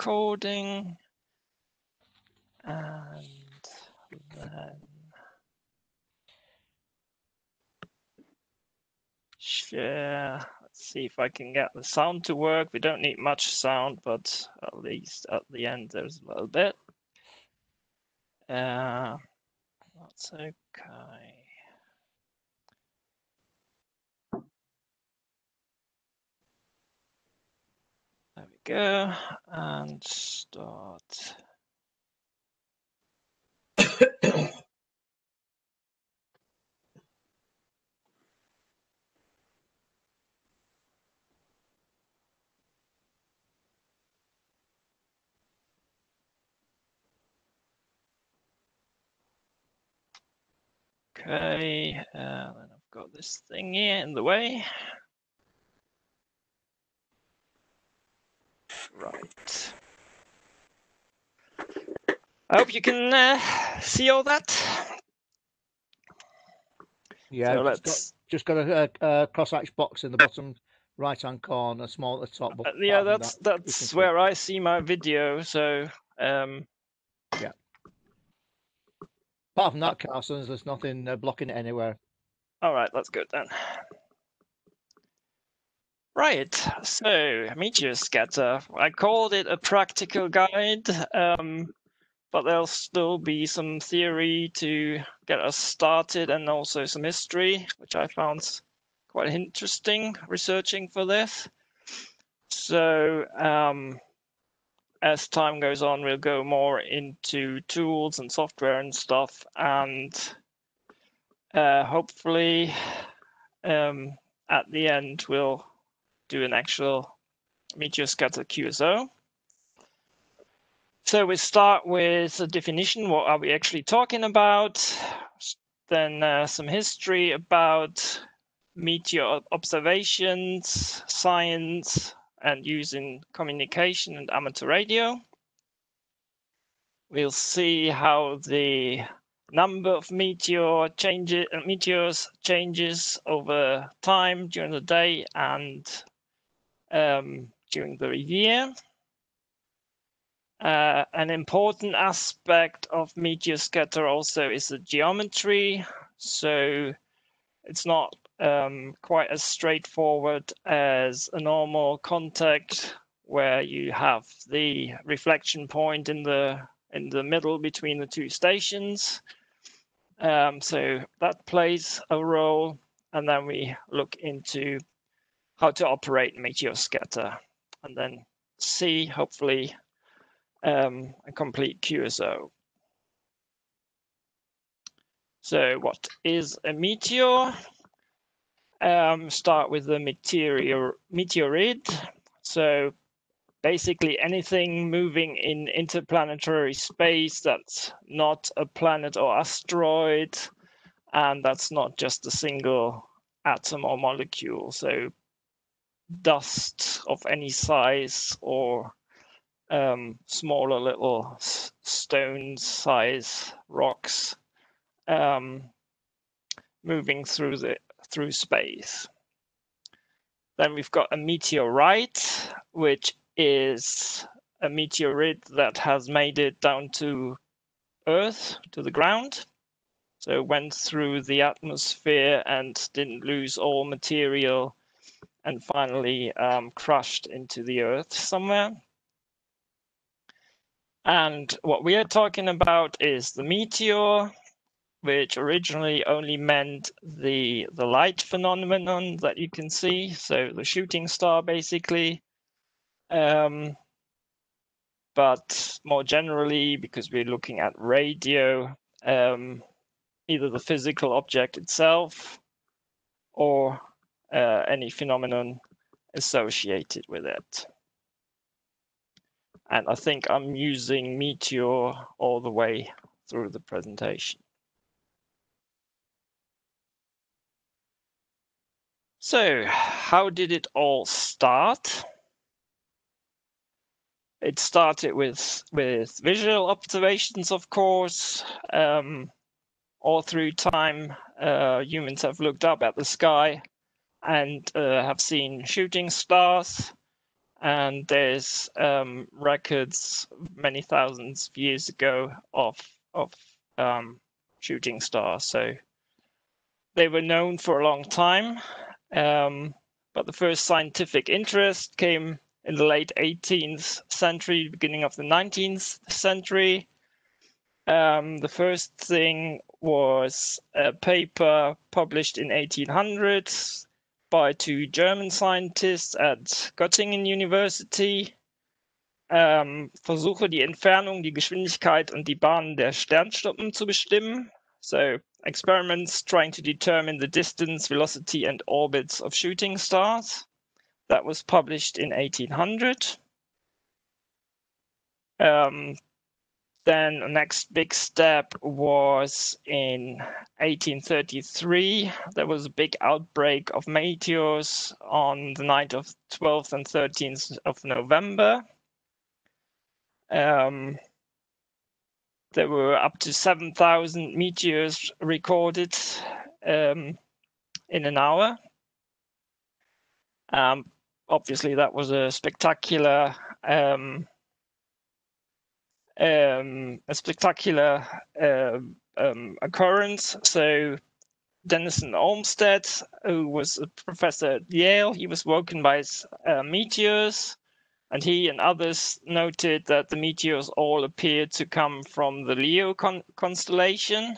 recording. And then share. Let's see if I can get the sound to work. We don't need much sound, but at least at the end there's a little bit. Uh, that's okay. Go, and start. Okay, uh, then I've got this thing here in the way. Right. I hope you can uh, see all that. Yeah, So just got, let's- just got a, a, cross-hatch box in the bottom right-hand corner, small at the top. Uh, yeah, that's that, that's see. where I see my video. So um, yeah. Apart from that, Carson's, there's nothing uh, blocking it anywhere. All right, that's good then. Right, so Meteor Scatter. I called it a practical guide, um, but there'll still be some theory to get us started and also some history, which I found quite interesting researching for this. So, um, as time goes on, we'll go more into tools and software and stuff, and uh, hopefully um, at the end we'll do an actual meteor scatter QSO. So we start with a definition. What are we actually talking about? Then uh, some history about meteor observations, science, and using communication and amateur radio. We'll see how the number of meteor changes, meteors changes over time during the day and um, during the year. Uh, an important aspect of meteor scatter also is the geometry. So it's not um, quite as straightforward as a normal contact where you have the reflection point in the in the middle between the two stations. Um, so that plays a role, and then we look into how to operate meteor scatter, and then see hopefully um, a complete QSO. So what is a meteor? Um, start with the meteor meteoroid. So basically anything moving in interplanetary space that's not a planet or asteroid, and that's not just a single atom or molecule. So dust of any size or um, smaller little stone size rocks um, moving through the through space. Then we've got a meteorite, which is a meteorite that has made it down to Earth, to the ground. So it went through the atmosphere and didn't lose all material and finally um, crushed into the Earth somewhere. And what we are talking about is the meteor, which originally only meant the the light phenomenon that you can see, so the shooting star basically. Um, but more generally, because we're looking at radio, um, either the physical object itself or uh, any phenomenon associated with it. And I think I'm using Meteor all the way through the presentation. So, how did it all start? It started with with visual observations, of course. Um, all through time, uh, humans have looked up at the sky and uh, have seen shooting stars. and there's um, records many thousands of years ago of of um, shooting stars. So they were known for a long time, um, but the first scientific interest came in the late 18th century, beginning of the 19th century. Um, the first thing was a paper published in 1800 by two German scientists at Göttingen University. Ähm, versuche die Entfernung, die Geschwindigkeit und die Bahn der Sternschnuppen zu bestimmen. So experiments trying to determine the distance, velocity and orbits of shooting stars. That was published in 1800. Um, then the next big step was in 1833. There was a big outbreak of meteors on the night of 12th and 13th of November. Um, there were up to 7,000 meteors recorded um, in an hour. Um, obviously, that was a spectacular um, um, a spectacular uh, um, occurrence. So Denison Olmsted, who was a professor at Yale, he was woken by uh, meteors, and he and others noted that the meteors all appeared to come from the Leo con constellation.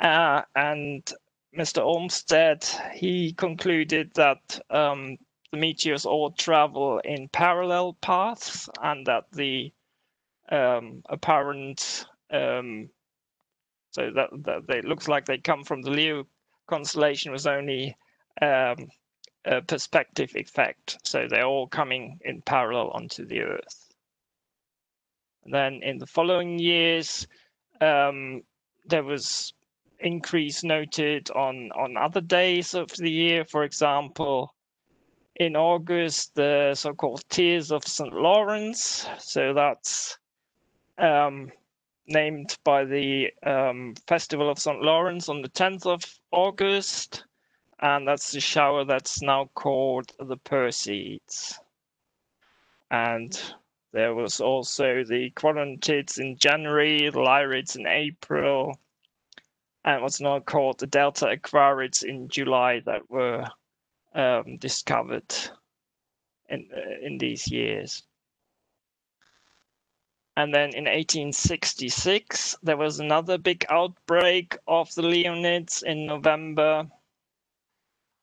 Uh, and Mr. Olmsted, he concluded that um, the meteors all travel in parallel paths and that the um, apparent. Um, so that, that it looks like they come from the Leo constellation was only um, a perspective effect. So they're all coming in parallel onto the Earth. Then in the following years, um, there was increase noted on on other days of the year. For example, in August, the so-called Tears of St. Lawrence. So that's um, named by the um, Festival of St. Lawrence on the 10th of August. And that's the shower that's now called the Perseids. And there was also the Quadrantids in January, the Lyrids in April, and what's now called the Delta Aquarids in July that were um, discovered in, uh, in these years. And then in 1866, there was another big outbreak of the Leonids in November.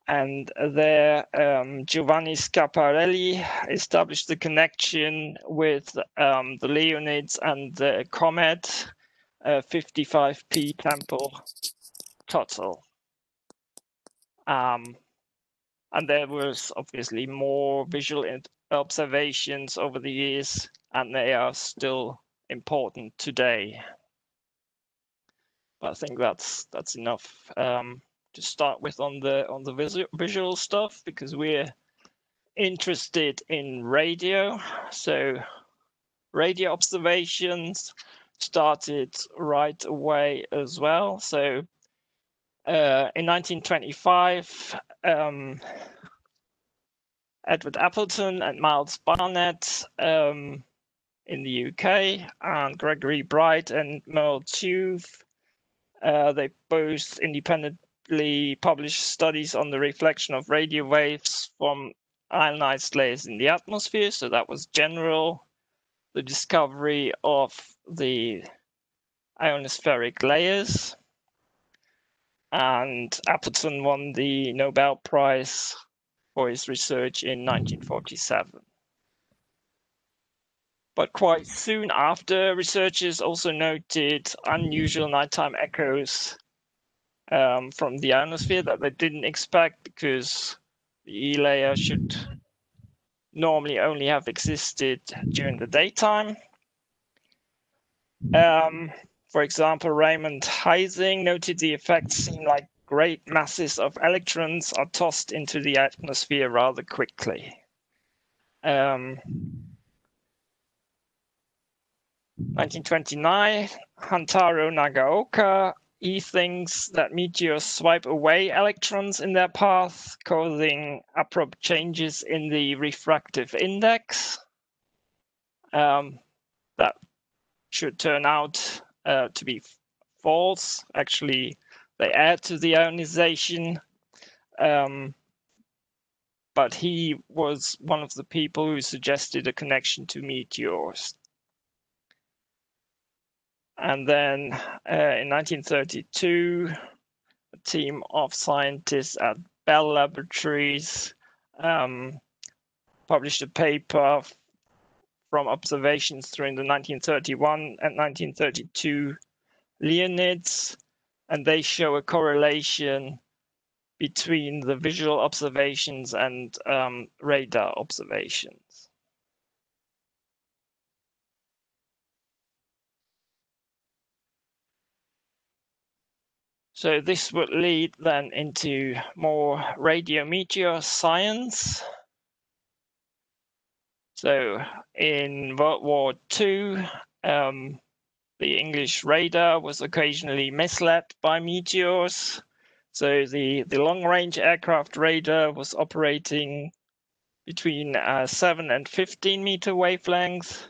And there, um, Giovanni Schiaparelli established the connection with um, the Leonids and the comet uh, 55P Temple Total. Um, and there was obviously more visual observations over the years and they are still important today. But I think that's that's enough um, to start with on the on the visual visual stuff because we're interested in radio. So radio observations started right away as well. So uh, in 1925, um, Edward Appleton and Miles Barnett um, in the UK, and Gregory Breit and Merle Tuve. Uh, they both independently published studies on the reflection of radio waves from ionized layers in the atmosphere. So that was general. The discovery of the ionospheric layers. And Appleton won the Nobel Prize for his research in 1947. But quite soon after, researchers also noted unusual nighttime echoes um, from the ionosphere that they didn't expect because the E layer should normally only have existed during the daytime. Um, for example, Raymond Heising noted the effect seemed like great masses of electrons are tossed into the atmosphere rather quickly. Um, 1929, Hantaro Nagaoka he thinks that meteors swipe away electrons in their path, causing abrupt changes in the refractive index. Um, that should turn out uh, to be false. Actually, they add to the ionization. Um, but he was one of the people who suggested a connection to meteors. And then uh, in 1932, a team of scientists at Bell Laboratories um, published a paper from observations during the 1931 and 1932 Leonids, and they show a correlation between the visual observations and um, radar observations. So this would lead then into more radio meteor science. So in World War II, um, the English radar was occasionally misled by meteors. So the, the long range aircraft radar was operating between uh, 7 and 15 meter wavelength,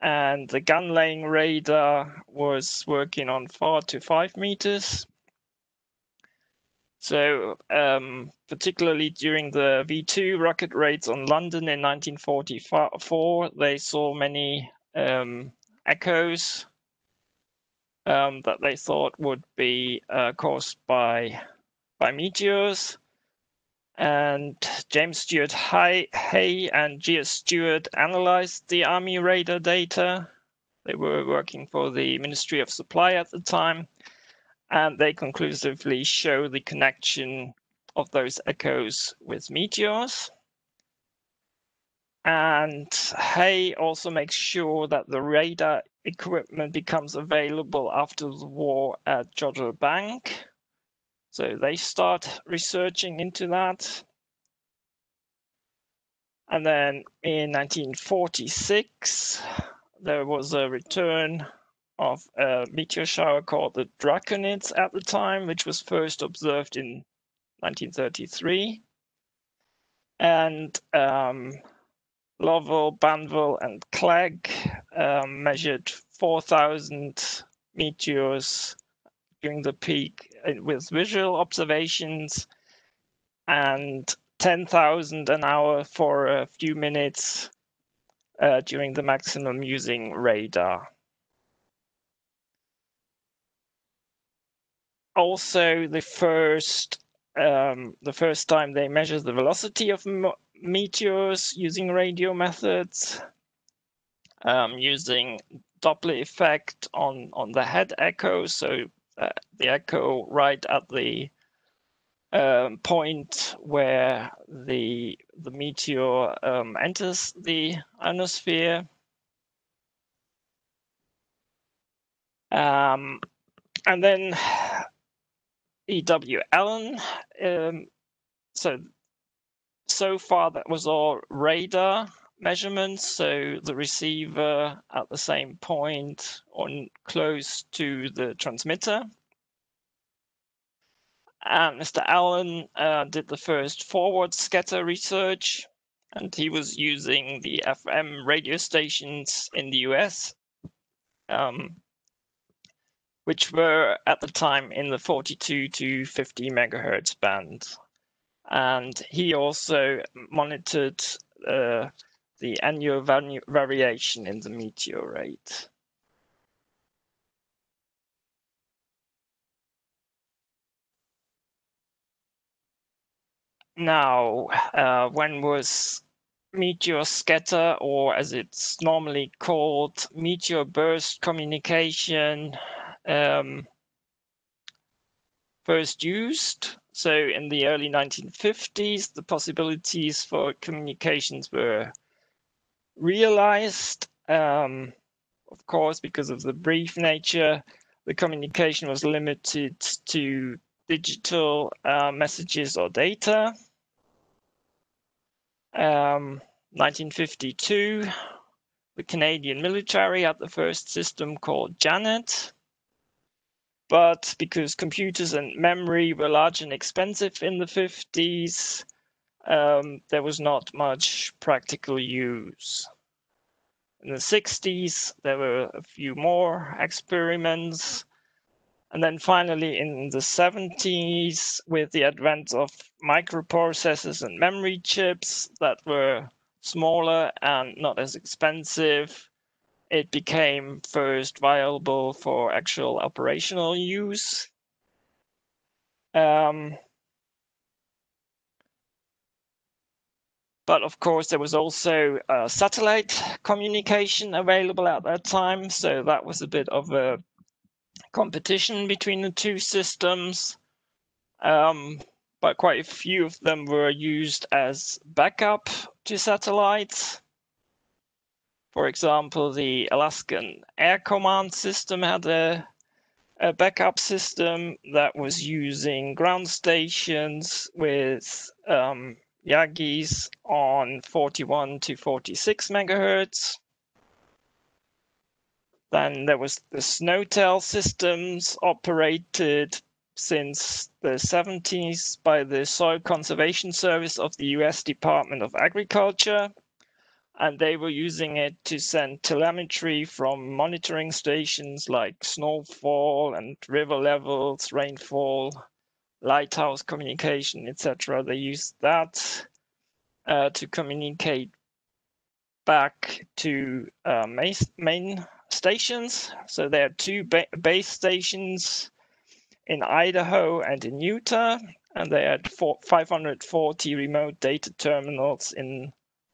and the gun laying radar was working on 4 to 5 meters. So, um, particularly during the V 2 rocket raids on London in 1944, they saw many um, echoes um, that they thought would be uh, caused by by meteors. And James Stewart Hey, Hey and G.S. Stewart analyzed the Army radar data. They were working for the Ministry of Supply at the time, and they conclusively show the connection of those echoes with meteors. And Hey also makes sure that the radar equipment becomes available after the war at Jodrell Bank. So they start researching into that. And then in 1946, there was a return of a meteor shower called the Draconids at the time, which was first observed in 1933. And um, Lovell, Banwell, and Clegg um, measured 4,000 meteors during the peak uh, with visual observations and 10,000 an hour for a few minutes uh, during the maximum using radar. Also, the first um, the first time they measured the velocity of meteors using radio methods, um, using Doppler effect on, on the head echo. So uh, the echo right at the um, point where the the meteor um, enters the ionosphere. Um, and then E.W. Allen. Um, so so far that was all radar measurements. So the receiver at the same point on close to the transmitter. And Mr. Allen uh, did the first forward scatter research, and he was using the FM radio stations in the US, um, which were at the time in the 42 to 50 megahertz band and he also monitored uh, the annual variation in the meteor rate. Now, uh, when was meteor scatter, or as it's normally called, meteor burst communication um, first used? So in the early 1950s, the possibilities for communications were realized. Um, of course, because of the brief nature, the communication was limited to digital uh, messages or data. Um, 1952, the Canadian military had the first system called Janet. But because computers and memory were large and expensive in the 50s, um, there was not much practical use. In the 60s, there were a few more experiments. And then finally, in the 70s, with the advent of microprocessors and memory chips that were smaller and not as expensive, it became first viable for actual operational use. Um, but of course, there was also uh, satellite communication available at that time, so that was a bit of a competition between the two systems. Um, but quite a few of them were used as backup to satellites. For example, the Alaskan Air Command System had a, a backup system that was using ground stations with um, Yagis on 41 to 46 megahertz. Then there was the SNOTEL systems operated since the 70s by the Soil Conservation Service of the US Department of Agriculture and they were using it to send telemetry from monitoring stations like snowfall and river levels, rainfall, lighthouse communication, etc. They used that uh, to communicate back to uh, main stations. So there are two ba base stations in Idaho and in Utah, and they had 540 remote data terminals in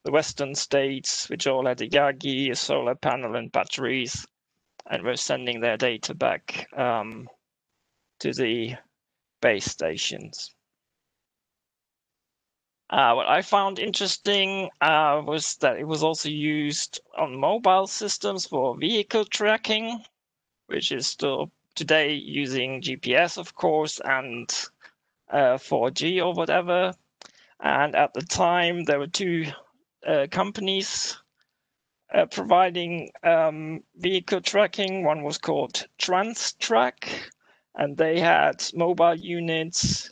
the western states, which all had a Yagi, a solar panel, and batteries, and were sending their data back um, to the base stations. Uh, what I found interesting uh, was that it was also used on mobile systems for vehicle tracking, which is still today using GPS, of course, and uh, 4G or whatever. And at the time, there were two companies uh, providing um, vehicle tracking. One was called TransTrack, and they had mobile units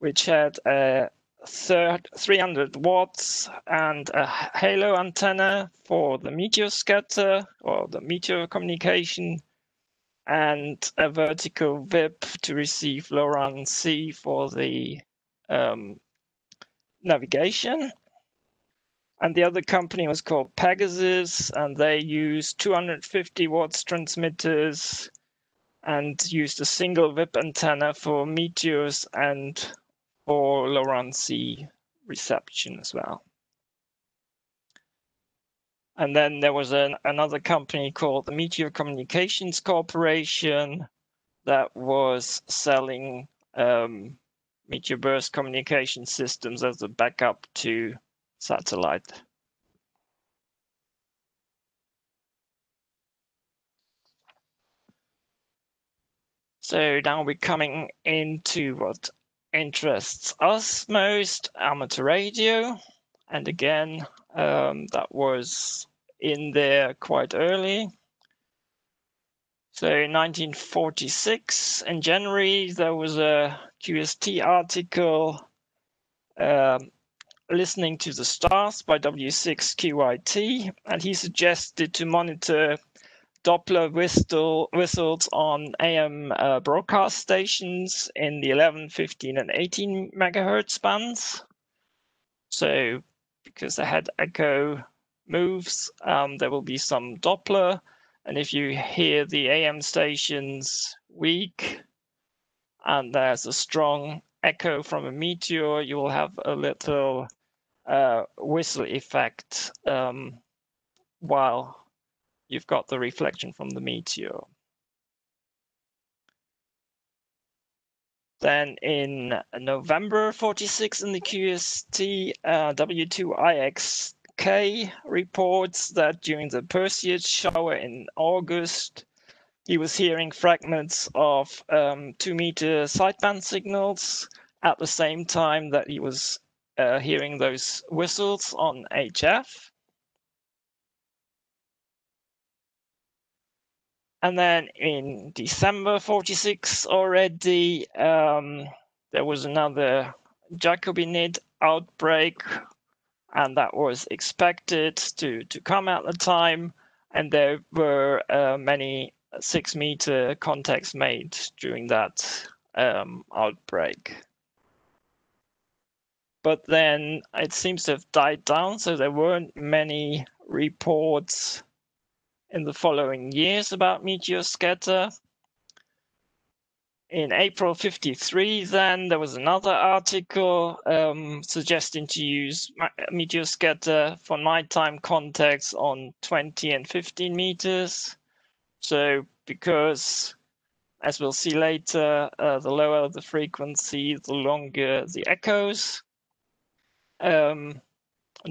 which had a third 300 watts and a halo antenna for the meteor scatter or the meteor communication and a vertical whip to receive LORAN-C for the um, navigation and the other company was called Pegasus, and they used 250 watts transmitters and used a single whip antenna for meteors and for LORAN-C reception as well. And then there was an, another company called the Meteor Communications Corporation that was selling um, meteor burst communication systems as a backup to satellite So now we're coming into what interests us most, amateur radio. And again, um, that was in there quite early. So in 1946, in January, there was a QST article um, listening to the stars by W6QIT, and he suggested to monitor Doppler whistle, whistles on AM uh, broadcast stations in the 11, 15, and 18 megahertz bands. So, because the head echo moves, um, there will be some Doppler. And if you hear the AM stations weak and there's a strong echo from a meteor, you will have a little uh, whistle effect um, while you've got the reflection from the meteor. Then in November 46 in the QST, uh, W2IXK reports that during the Perseid shower in August, he was hearing fragments of um, two meter sideband signals at the same time that he was uh, hearing those whistles on HF. and then in December 46 already, um, there was another Giacobinid outbreak, and that was expected to, to come at the time. And there were uh, many six meter contacts made during that um, outbreak. But then it seems to have died down, so there weren't many reports in the following years about meteor scatter. In April 53, then there was another article um, suggesting to use meteor scatter for nighttime contacts on 20 and 15 meters. So, because as we'll see later, uh, the lower the frequency, the longer the echoes. Um,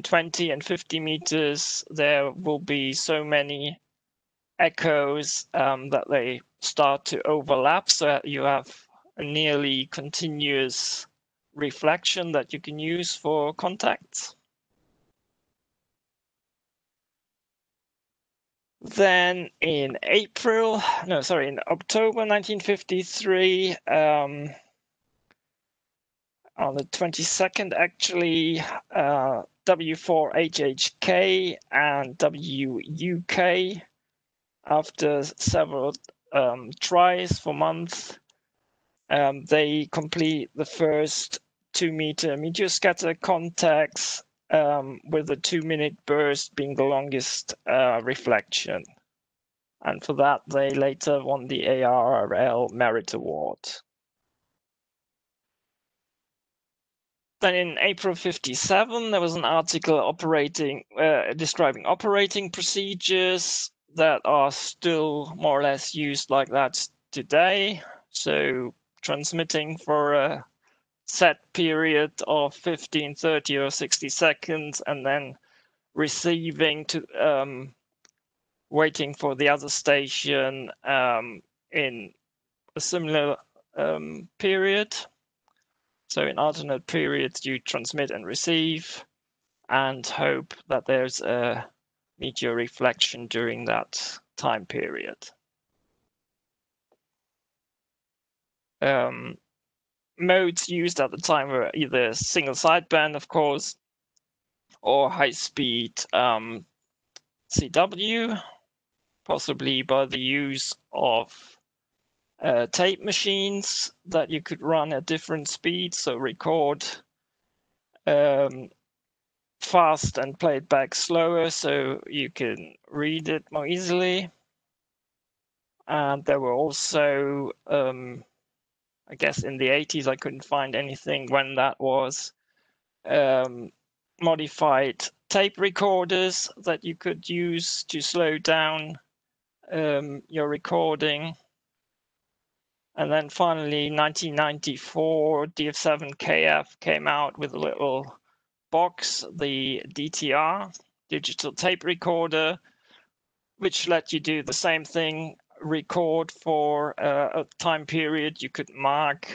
20 and 50 meters, there will be so many echoes um, that they start to overlap so you have a nearly continuous reflection that you can use for contacts. Then in April, no, sorry, in October 1953, um, on the 22nd, actually, uh, W4HHK and WUK after several um, tries for months, um, they complete the first two meter meteor scatter contacts um, with a two minute burst being the longest uh, reflection. And for that, they later won the ARRL Merit Award. Then in April 57, there was an article operating, uh, describing operating procedures that are still more or less used like that today. So transmitting for a set period of 15, 30, or 60 seconds, and then receiving to um, waiting for the other station um, in a similar um, period. So in alternate periods, you transmit and receive and hope that there's a meteor reflection during that time period. Um, modes used at the time were either single sideband, of course, or high speed um, CW, possibly by the use of uh, tape machines that you could run at different speeds, so record um, fast and play it back slower so you can read it more easily. And there were also, um, I guess in the 80s, I couldn't find anything when that was, um, modified tape recorders that you could use to slow down um, your recording. And then finally, 1994, DF7KF came out with a little box the DTR, digital tape recorder, which let you do the same thing, record for uh, a time period. You could mark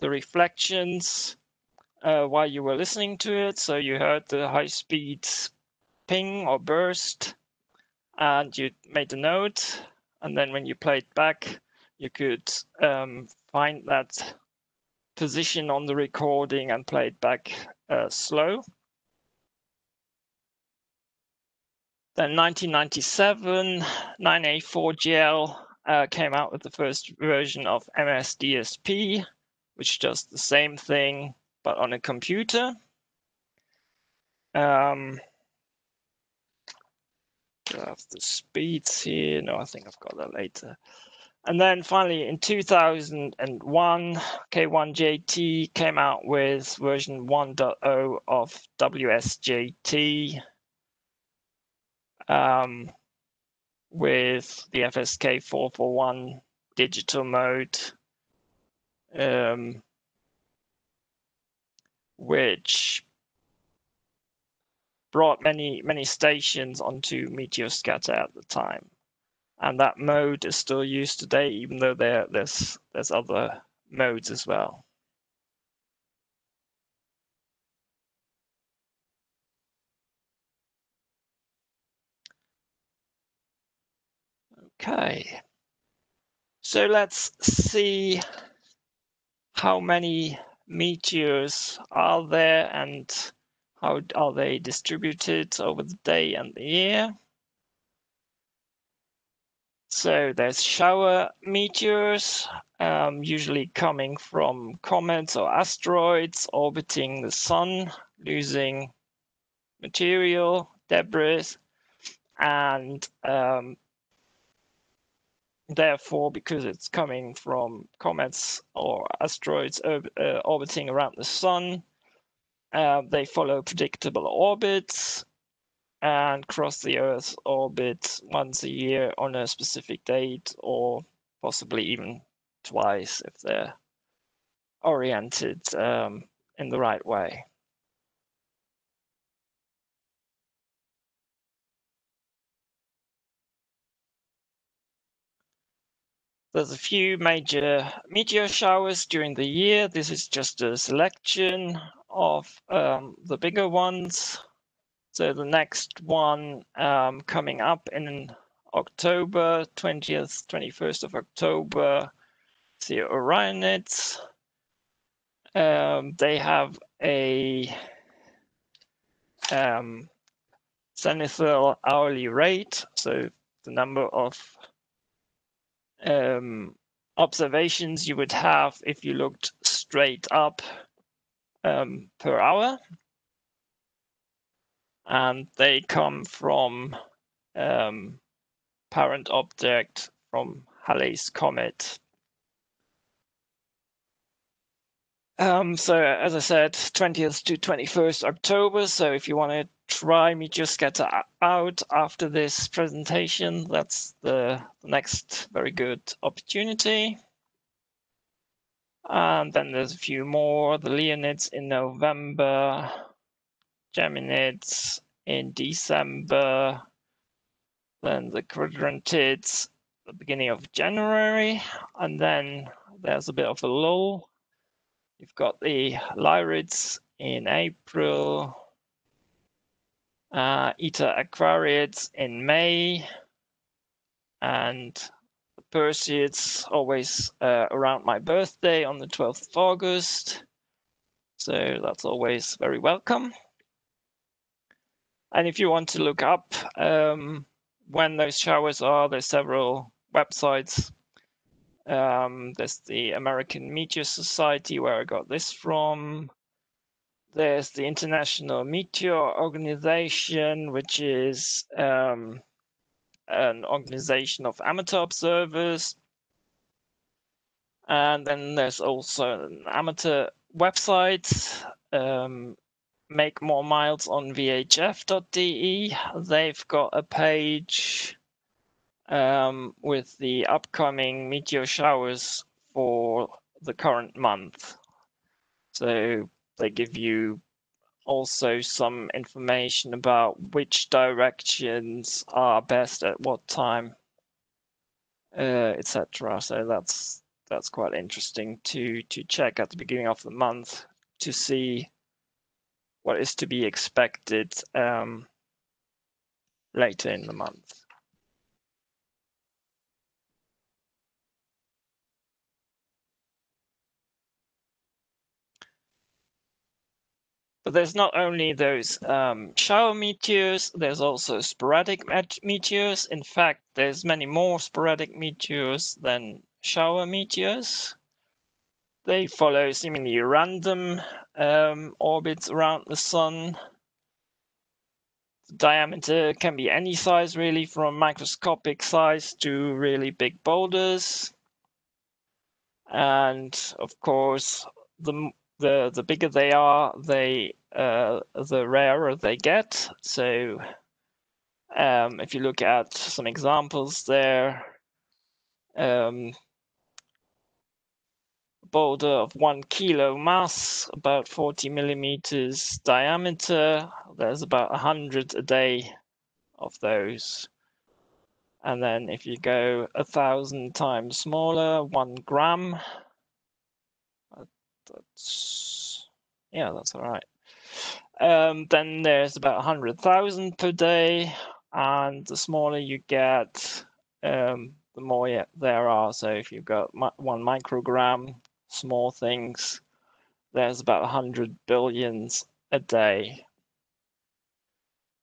the reflections uh, while you were listening to it. So you heard the high speed ping or burst, and you made a note. And then when you played back, you could um, find that position on the recording and play it back uh, slow. Then 1997, 9A4GL uh, came out with the first version of MSDSP, which does the same thing but on a computer. Um, have the speeds here. No, I think I've got that later. And then finally in 2001, K1JT came out with version 1.0 of WSJT um, with the FSK 441 digital mode, um, which brought many, many stations onto Meteor Scatter at the time and that mode is still used today, even though there there's there's other modes as well. Okay. So let's see how many meteors are there and how are they distributed over the day and the year. So there's shower meteors, um, usually coming from comets or asteroids orbiting the sun, losing material, debris, and um, therefore, because it's coming from comets or asteroids uh, orbiting around the sun, uh, they follow predictable orbits and cross the Earth's orbit once a year on a specific date, or possibly even twice if they're oriented um, in the right way. There's a few major meteor showers during the year. This is just a selection of um, the bigger ones. So the next one um, coming up in October, 20th, 21st of October, the Orionids. Um, they have a um, zenithal hourly rate, so the number of um, observations you would have if you looked straight up um, per hour and they come from um, parent object from Halley's comet. Um, so as I said, 20th to 21st October. So if you want to try Meteor Scatter out after this presentation, that's the next very good opportunity. And then there's a few more, the Leonids in November, Geminids in December, then the Quadrantids the beginning of January, and then there's a bit of a lull. You've got the Lyrids in April, uh, Eta Aquariids in May, and the Perseids always uh, around my birthday on the 12th of August. So that's always very welcome. And if you want to look up um, when those showers are, there's several websites. Um, there's the American Meteor Society, where I got this from. There's the International Meteor Organization, which is um, an organization of amateur observers. And then there's also an amateur website, um, make more miles on vhf.de. They've got a page um, with the upcoming meteor showers for the current month. So they give you also some information about which directions are best at what time, uh, etc. So that's that's quite interesting to to check at the beginning of the month to see what is to be expected um, later in the month. But there's not only those um, shower meteors, there's also sporadic meteors. In fact, there's many more sporadic meteors than shower meteors. They follow seemingly random um, orbits around the sun. The diameter can be any size, really, from microscopic size to really big boulders. And of course, the the the bigger they are, they uh, the rarer they get. So um, if you look at some examples there, um, boulder of one kilo mass, about 40 millimeters diameter. There's about 100 a day of those. And then if you go a thousand times smaller, one gram, that's, yeah, that's all right. Um, then there's about 100,000 per day. And the smaller you get, um, the more there are. So if you've got one microgram, small things, there's about 100 billions a day.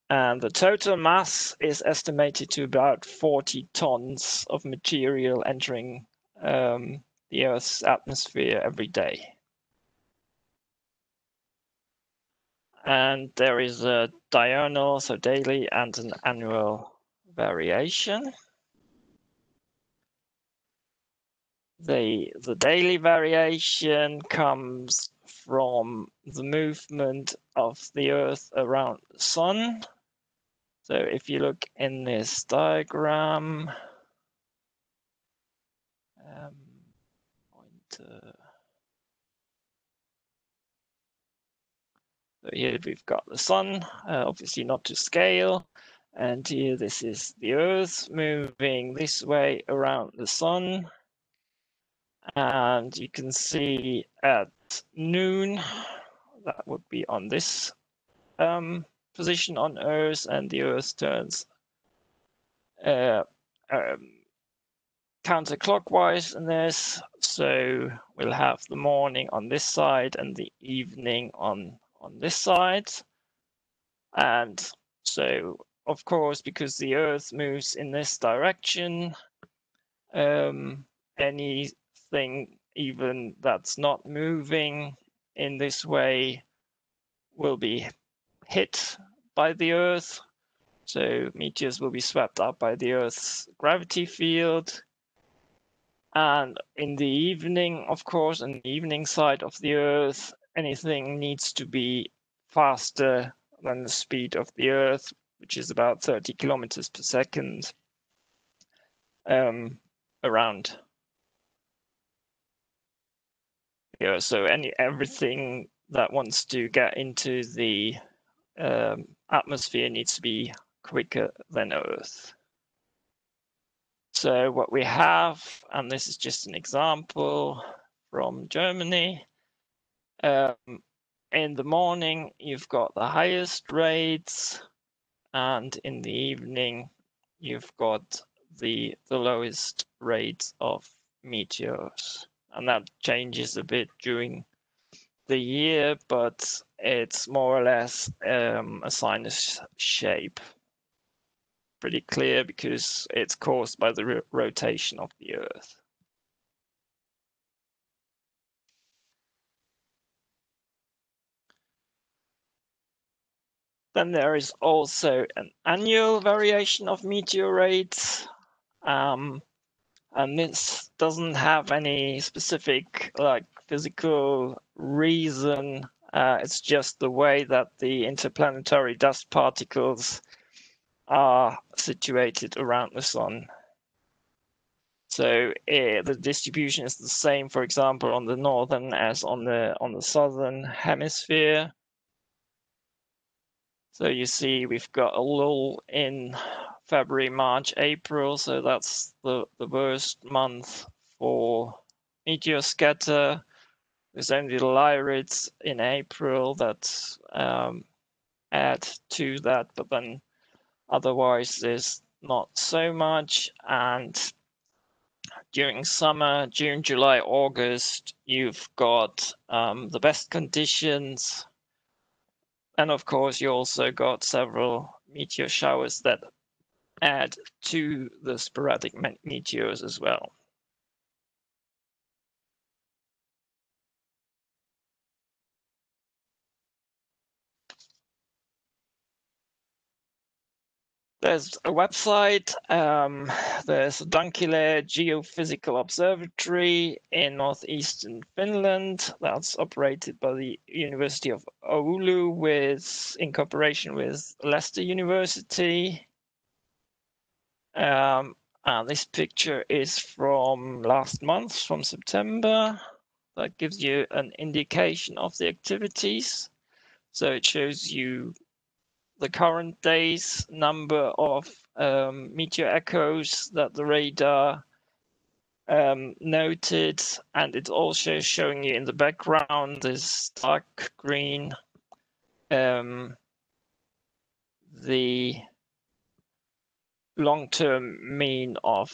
And the total mass is estimated to about 40 tons of material entering um, the Earth's atmosphere every day. And there is a diurnal, so daily, and an annual variation. The, the daily variation comes from the movement of the Earth around the Sun. So if you look in this diagram, um, pointer. So here we've got the sun, uh, obviously not to scale. And here this is the Earth moving this way around the sun. And you can see at noon, that would be on this um, position on Earth, and the Earth turns uh, um, counterclockwise in this. So we'll have the morning on this side and the evening on, on this side. And so, of course, because the Earth moves in this direction, um, anything even that's not moving in this way will be hit by the Earth. So meteors will be swept up by the Earth's gravity field and in the evening, of course, on the evening side of the Earth, anything needs to be faster than the speed of the Earth, which is about 30 kilometers per second um, around. Yeah, so any everything that wants to get into the um, atmosphere needs to be quicker than Earth. So what we have, and this is just an example from Germany, um, in the morning you've got the highest rates, and in the evening you've got the the lowest rates of meteors, and that changes a bit during the year, but it's more or less um, a sinus shape pretty clear because it's caused by the ro rotation of the Earth. Then there is also an annual variation of meteor rates. Um, and this doesn't have any specific like physical reason. Uh, it's just the way that the interplanetary dust particles are situated around the sun. So uh, the distribution is the same, for example, on the northern as on the on the southern hemisphere. So you see we've got a lull in February, March, April. So that's the, the worst month for meteor scatter. There's only the Lyrids in April that um, add to that, but then Otherwise, there's not so much. And during summer, June, July, August, you've got um, the best conditions. And of course, you also got several meteor showers that add to the sporadic meteors as well. There's a website. Um, there's Sodankylä Geophysical Observatory in northeastern Finland that's operated by the University of Oulu with in cooperation with Leicester University. Um, and this picture is from last month, from September. That gives you an indication of the activities. So it shows you the current day's number of um, meteor echoes that the radar um, noted, and it's also showing you in the background this dark green um, the long-term mean of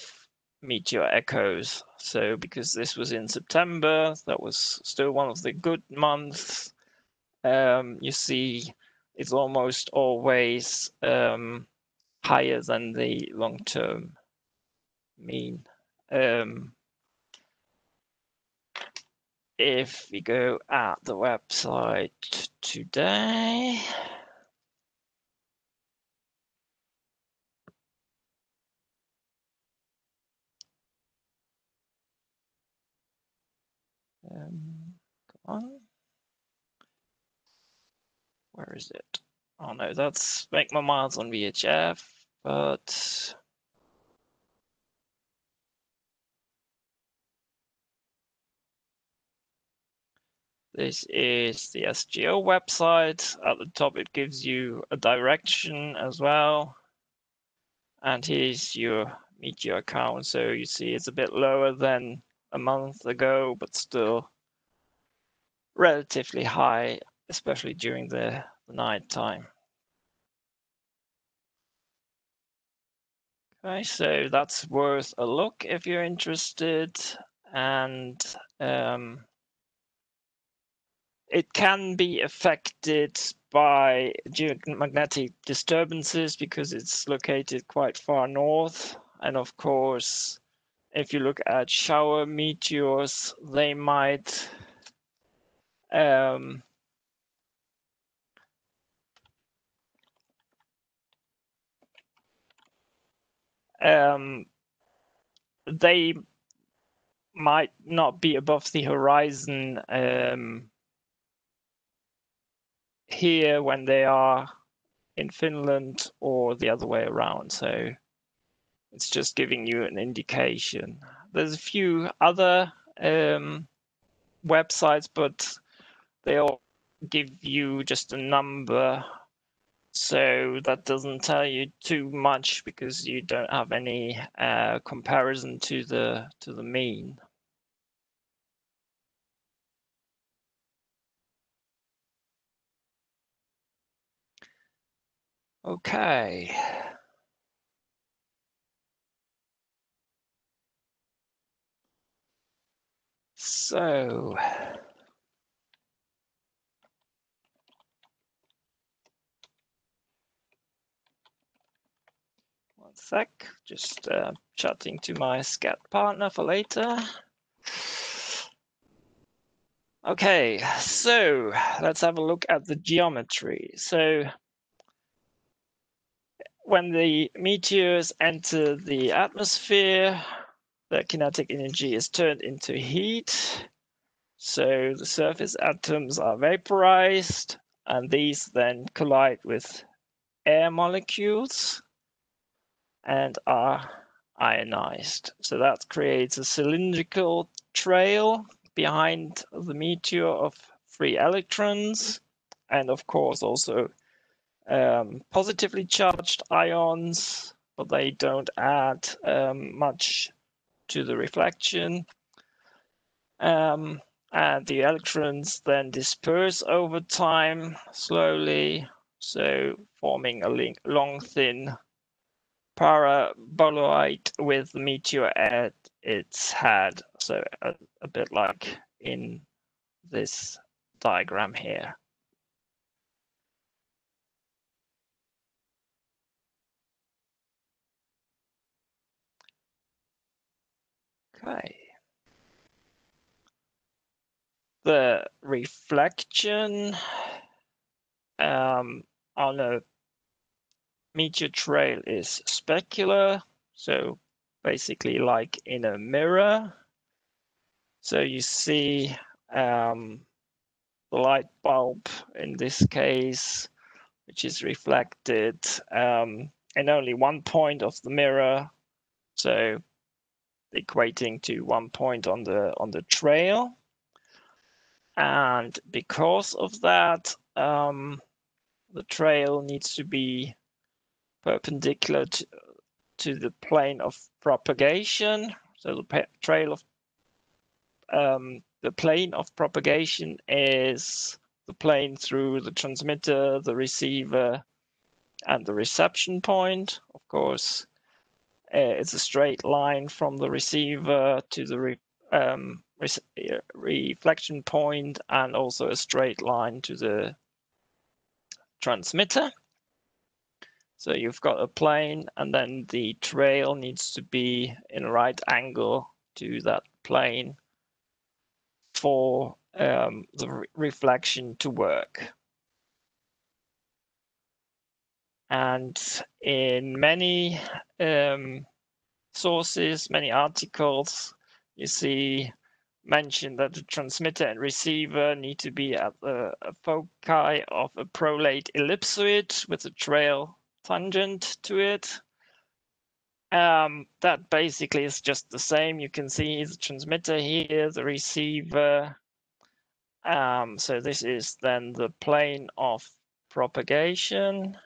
meteor echoes. So because this was in September, that was still one of the good months. Um, you see, it's almost always um, higher than the long-term mean. Um, if we go at the website today, um, come on, where is it? Oh no, that's Make More Miles on VHF, but This is the SGO website. At the top, it gives you a direction as well. And here's your Meteor account. So you see it's a bit lower than a month ago, but still relatively high, especially during the, the night time. Okay, so that's worth a look if you're interested. And um, it can be affected by geomagnetic disturbances because it's located quite far north. And of course, if you look at shower meteors, they might um, um, they might not be above the horizon um, here when they are in Finland or the other way around. So it's just giving you an indication. There's a few other um, websites, but they all give you just a number. So that doesn't tell you too much because you don't have any uh, comparison to the to the mean. Okay. So. Sec, just uh, chatting to my sked partner for later. Okay, so let's have a look at the geometry. So when the meteors enter the atmosphere, the kinetic energy is turned into heat. So the surface atoms are vaporized, and these then collide with air molecules and are ionized. So that creates a cylindrical trail behind the meteor of free electrons, and of course also um, positively charged ions, but they don't add um, much to the reflection. Um, and the electrons then disperse over time slowly, so forming a link, long, thin paraboloid with meteor at its head. So a, a bit like in this diagram here. Okay. The reflection um, on a meteor trail is specular, so basically like in a mirror. So you see um, the light bulb in this case, which is reflected um, in only one point of the mirror. So equating to one point on the on the trail. And because of that, um, the trail needs to be perpendicular to, to the plane of propagation. So the trail of um, the plane of propagation is the plane through the transmitter, the receiver, and the reception point. Of course, uh, it's a straight line from the receiver to the re, um, re, reflection point and also a straight line to the transmitter. So you've got a plane and then the trail needs to be in a right angle to that plane for um, the re reflection to work. And in many um, sources, many articles, you see mentioned that the transmitter and receiver need to be at the foci of a prolate ellipsoid with a trail tangent to it. Um, that basically is just the same. You can see the transmitter here, the receiver. Um, so this is then the plane of propagation.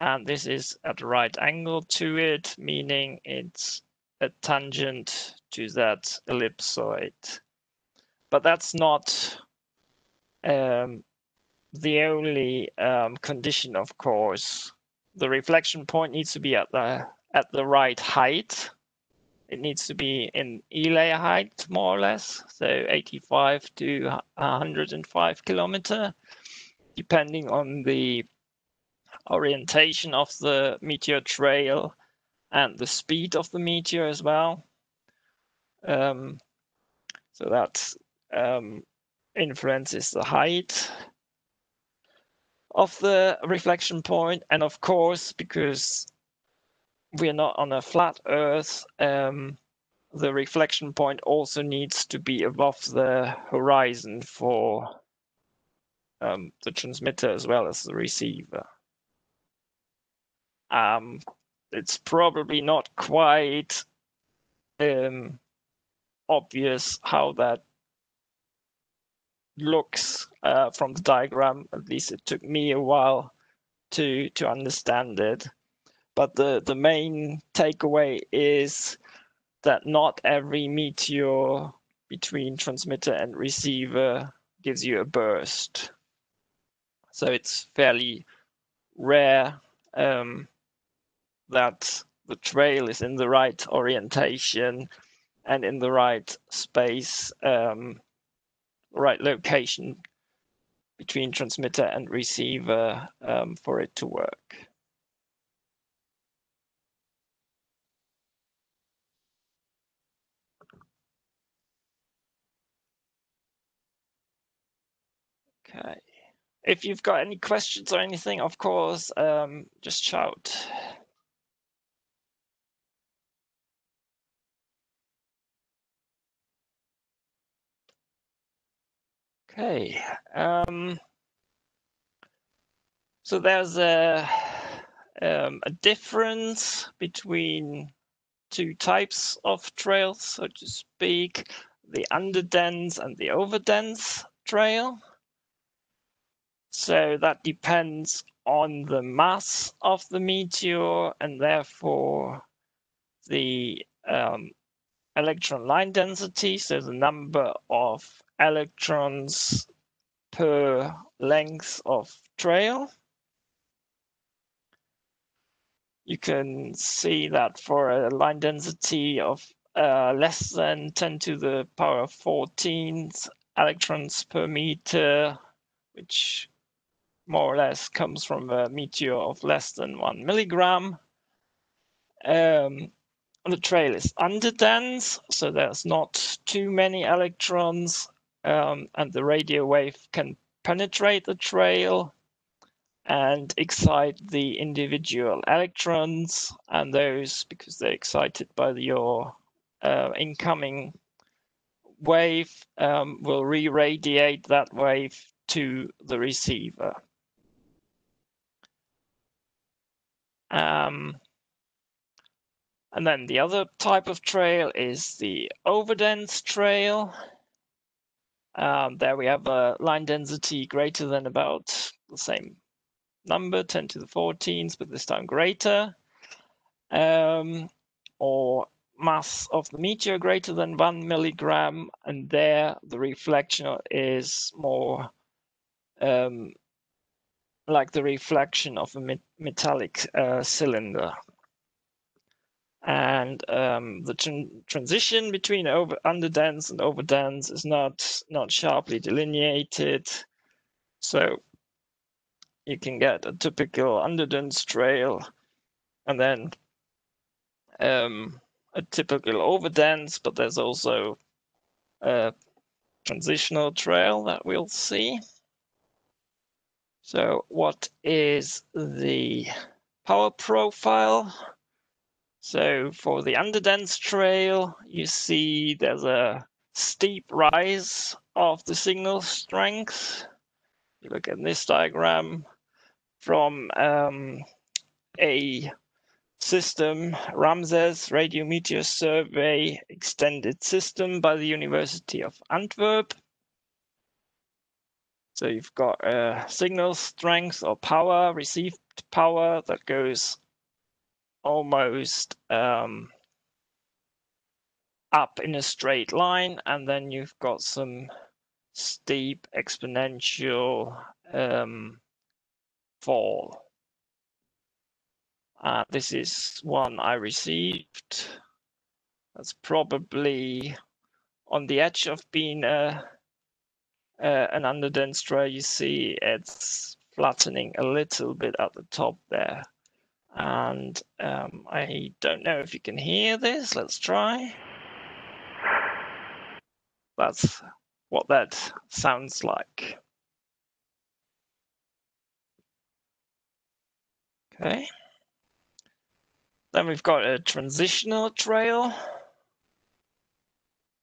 And this is at right angle to it, meaning it's a tangent to that ellipsoid. But that's not um, the only um, condition, of course the reflection point needs to be at the at the right height. It needs to be in E layer height, more or less, so 85 to 105 kilometer, depending on the orientation of the meteor trail and the speed of the meteor as well. Um, so that um, influences the height of the reflection point, and of course, because we're not on a flat Earth, um, the reflection point also needs to be above the horizon for um, the transmitter as well as the receiver. Um, it's probably not quite um, obvious how that looks uh, from the diagram. At least it took me a while to to understand it. But the the main takeaway is that not every meteor between transmitter and receiver gives you a burst. So it's fairly rare um, that the trail is in the right orientation and in the right space um, right location between transmitter and receiver um, for it to work. Okay. If you've got any questions or anything, of course, um, just shout. Okay. Um, so there's a, um, a difference between two types of trails, so to speak, the underdense and the overdense trail. So that depends on the mass of the meteor and therefore the um, electron line density, so the number of electrons per length of trail. You can see that for a line density of uh, less than 10 to the power of 14 electrons per meter, which more or less comes from a meteor of less than one milligram. Um, the trail is underdense, so there's not too many electrons um, and the radio wave can penetrate the trail and excite the individual electrons and those because they're excited by the, your uh, incoming wave um, will re-radiate that wave to the receiver. Um, and then the other type of trail is the overdense trail. Um, there we have a line density greater than about the same number, 10 to the 14s, but this time greater. Um, or mass of the meteor greater than one milligram, and there the reflection is more um, like the reflection of a metallic uh, cylinder. And um, the tran transition between over underdense and overdense is not not sharply delineated. So you can get a typical underdense trail, and then um, a typical overdense, but there's also a transitional trail that we'll see. So what is the power profile? So for the underdense trail, you see there's a steep rise of the signal strength. You look at this diagram from um, a system, Ramses Radio Meteor Survey extended system by the University of Antwerp. So you've got a signal strength or power, received power that goes almost um, up in a straight line, and then you've got some steep exponential um, fall. Uh, this is one I received. That's probably on the edge of being a, a an underdense trail. You see it's flattening a little bit at the top there. And um, I don't know if you can hear this. Let's try. That's what that sounds like. Okay. Then we've got a transitional trail.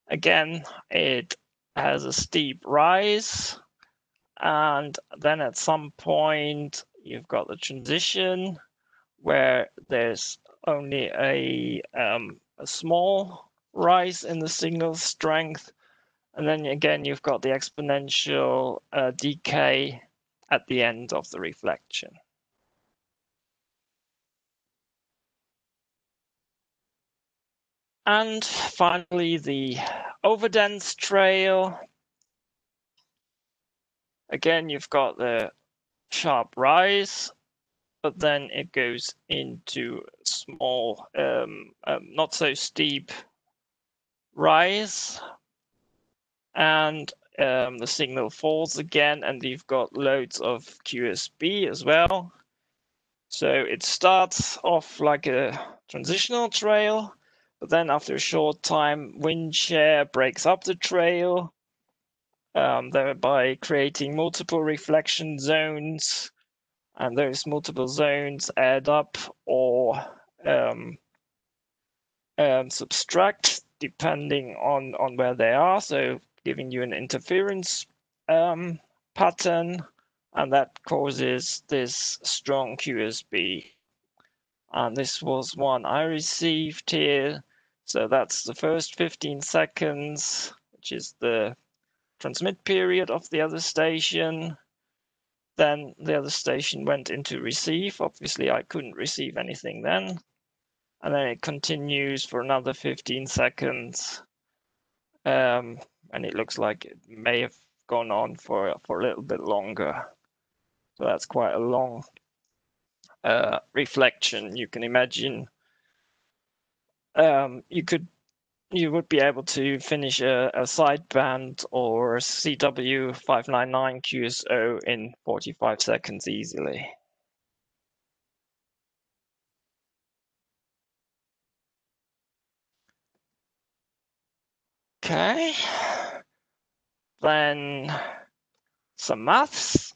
Again, it has a steep rise. And then at some point, you've got the transition where there's only a, um, a small rise in the signal strength. And then again, you've got the exponential uh, decay at the end of the reflection. And finally, the overdense trail. Again, you've got the sharp rise but then it goes into small, um, um, not so steep rise, and um, the signal falls again, and you've got loads of QSB as well. So it starts off like a transitional trail, but then after a short time, wind shear breaks up the trail, um, thereby creating multiple reflection zones and those multiple zones add up or um, um, subtract depending on, on where they are. So giving you an interference um, pattern, and that causes this strong QSB. And this was one I received here. So that's the first 15 seconds, which is the transmit period of the other station. Then the other station went into receive. Obviously, I couldn't receive anything then. And then it continues for another 15 seconds. Um, and it looks like it may have gone on for, for a little bit longer. So that's quite a long uh, reflection. You can imagine um, you could you would be able to finish a, a sideband or a CW599 QSO in 45 seconds easily. Okay, then some maths.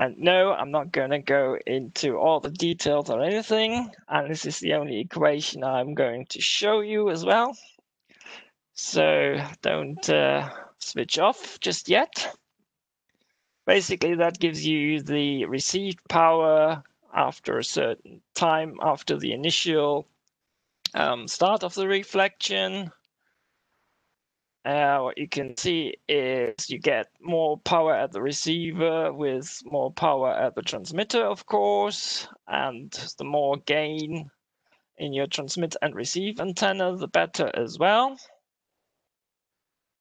And no, I'm not going to go into all the details or anything. And this is the only equation I'm going to show you as well. So don't uh, switch off just yet. Basically, that gives you the received power after a certain time after the initial um, start of the reflection uh, what you can see is you get more power at the receiver with more power at the transmitter, of course, and the more gain in your transmit and receive antenna, the better as well.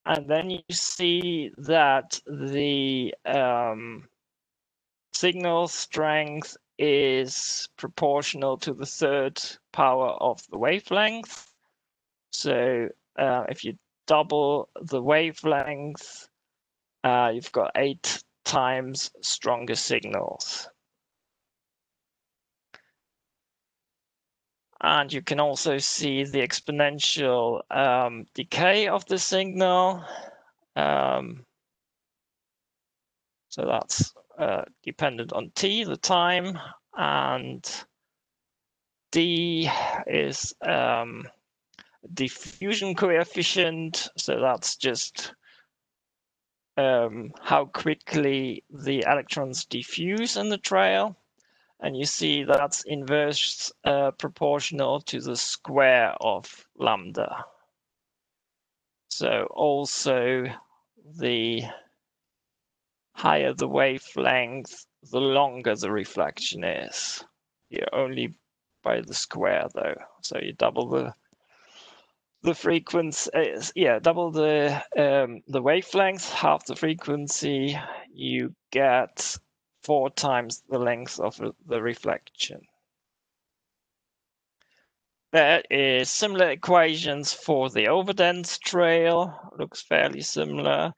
And then you see that the um, signal strength is proportional to the third power of the wavelength. So uh, if you double the wavelength, uh, you've got eight times stronger signals. And you can also see the exponential um, decay of the signal. Um, so that's uh, dependent on t, the time, and d is um, diffusion coefficient. So that's just um, how quickly the electrons diffuse in the trail. And you see that's inverse uh, proportional to the square of lambda. So also the higher the wavelength, the longer the reflection is. You're only by the square though. So you double the the frequency, uh, yeah, double the um, the wavelength, half the frequency, you get four times the length of the reflection. There is similar equations for the overdense trail, looks fairly similar.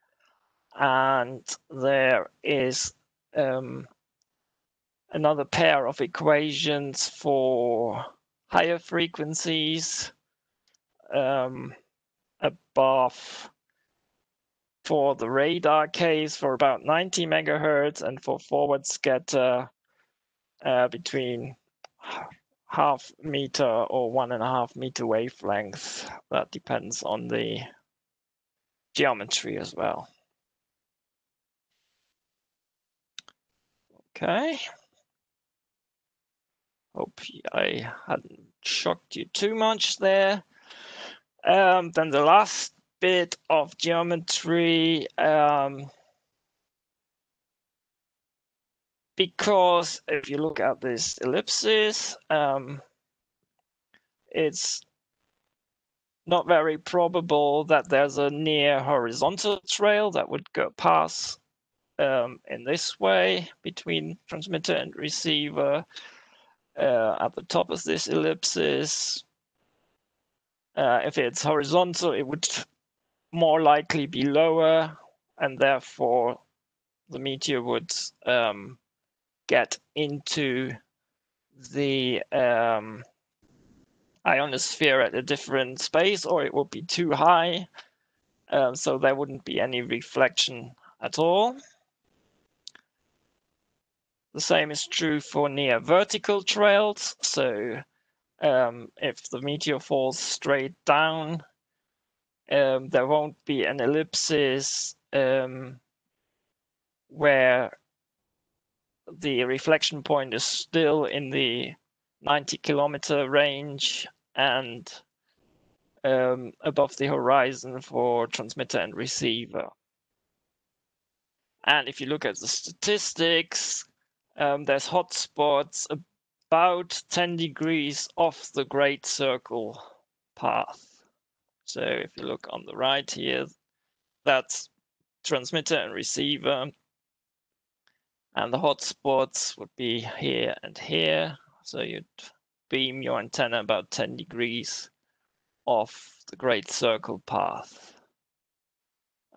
And there is um, another pair of equations for higher frequencies um, above for the radar case for about 90 megahertz and for forward scatter uh, between half meter or one and a half meter wavelength. That depends on the geometry as well. Okay. Hope I hadn't shocked you too much there. Um, then the last bit of geometry, um, because if you look at this ellipsis, um, it's not very probable that there's a near horizontal trail that would go pass um, in this way between transmitter and receiver. Uh, at the top of this ellipsis, uh, if it's horizontal, it would more likely be lower, and therefore the meteor would um, get into the um, ionosphere at a different space, or it would be too high, uh, so there wouldn't be any reflection at all. The same is true for near vertical trails. So um, if the meteor falls straight down, um, there won't be an ellipsis um, where the reflection point is still in the 90 kilometer range and um, above the horizon for transmitter and receiver. And if you look at the statistics, um, there's hotspots about 10 degrees off the great circle path. So if you look on the right here, that's transmitter and receiver. And the hotspots would be here and here. So you'd beam your antenna about 10 degrees off the great circle path.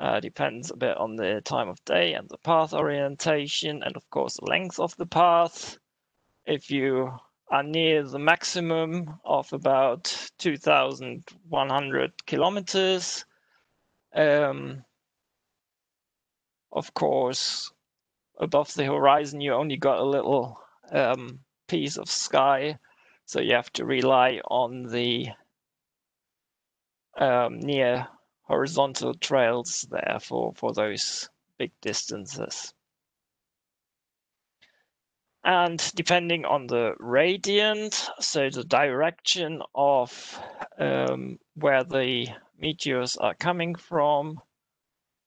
Uh, depends a bit on the time of day and the path orientation, and of course the length of the path if you are near the maximum of about 2,100 kilometers. Um, of course, above the horizon, you only got a little um, piece of sky, so you have to rely on the um, near horizontal trails there for, for those big distances. And depending on the radiant, so the direction of um, where the meteors are coming from,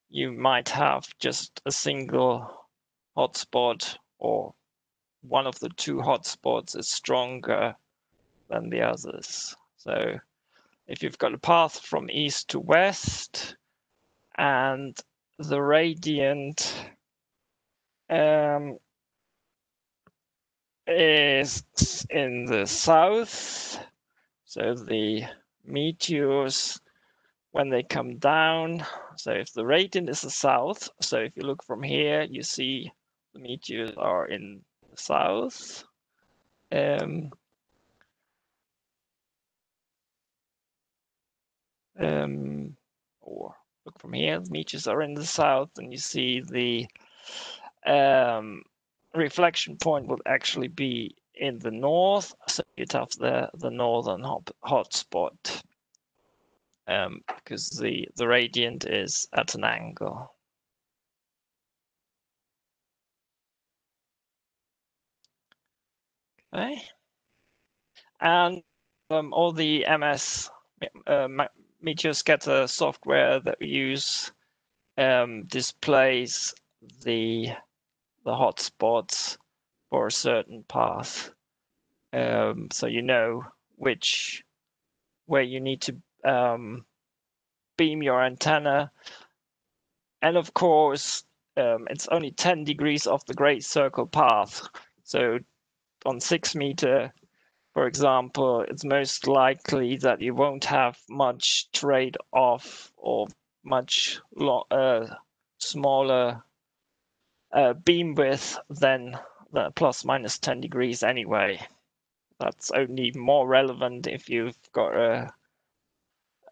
you might have just a single hotspot or one of the two hotspots is stronger than the others. So if you've got a path from east to west and the radiant um, is in the south. So the meteors, when they come down, so if the radiant is the south, so if you look from here, you see the meteors are in the south. Um, um, or look from here, the meteors are in the south, and you see the um, reflection point would actually be in the north, so you'd have the the northern hot, hotspot um, because the the radiant is at an angle. Okay, and um, all the MS uh, Meteor Scatter software that we use um, displays the the hotspots for a certain path. Um, so you know which where you need to um, beam your antenna. And of course, um, it's only 10 degrees off the great circle path. So on six meter, for example, it's most likely that you won't have much trade off or much uh, smaller uh, beam width than the plus minus 10 degrees anyway. That's only more relevant if you've got a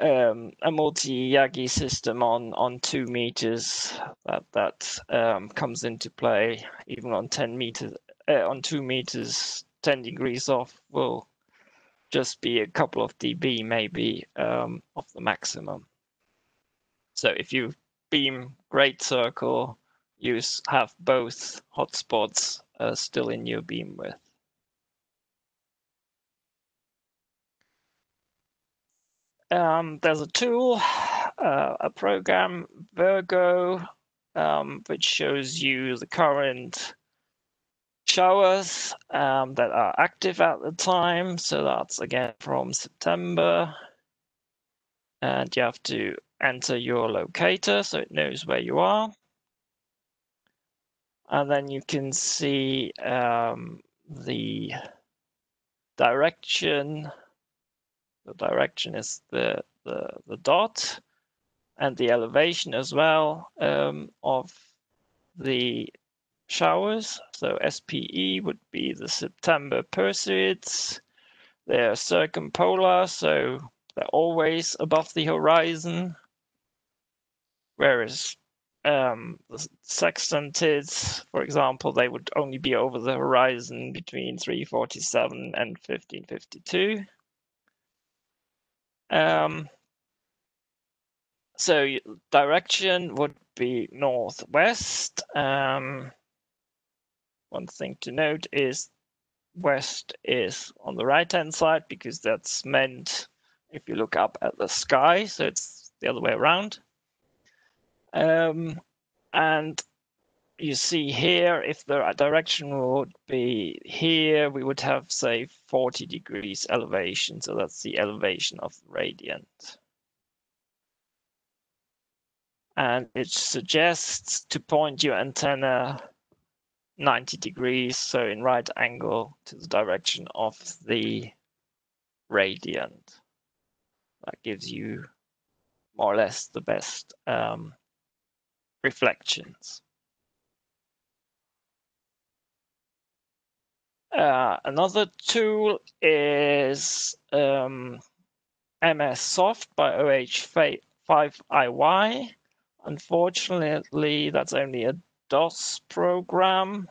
um, a multi Yagi system on on two meters that that um, comes into play. Even on 10 meters, uh, on two meters, 10 degrees off will just be a couple of dB maybe um, of the maximum. So if you beam great circle you have both hotspots uh, still in your beam width. Um, there's a tool, uh, a program, Virgo, um, which shows you the current showers um, that are active at the time. So that's again from September. And you have to enter your locator so it knows where you are and then you can see um, the direction. The direction is the, the, the dot and the elevation as well um, of the showers. So SPE would be the September Perseids. They're circumpolar, so they're always above the horizon. Whereas um, the sextantids, for example, they would only be over the horizon between 347 and 1552. Um, so direction would be northwest. Um, one thing to note is west is on the right hand side because that's meant if you look up at the sky, so it's the other way around. Um, and you see here, if the direction would be here, we would have, say, 40 degrees elevation. So that's the elevation of the radiant. And it suggests to point your antenna 90 degrees, so in right angle to the direction of the radiant. That gives you more or less the best um, reflections. Uh, another tool is um, MS Soft by OH5IY. Unfortunately, that's only a DOS program.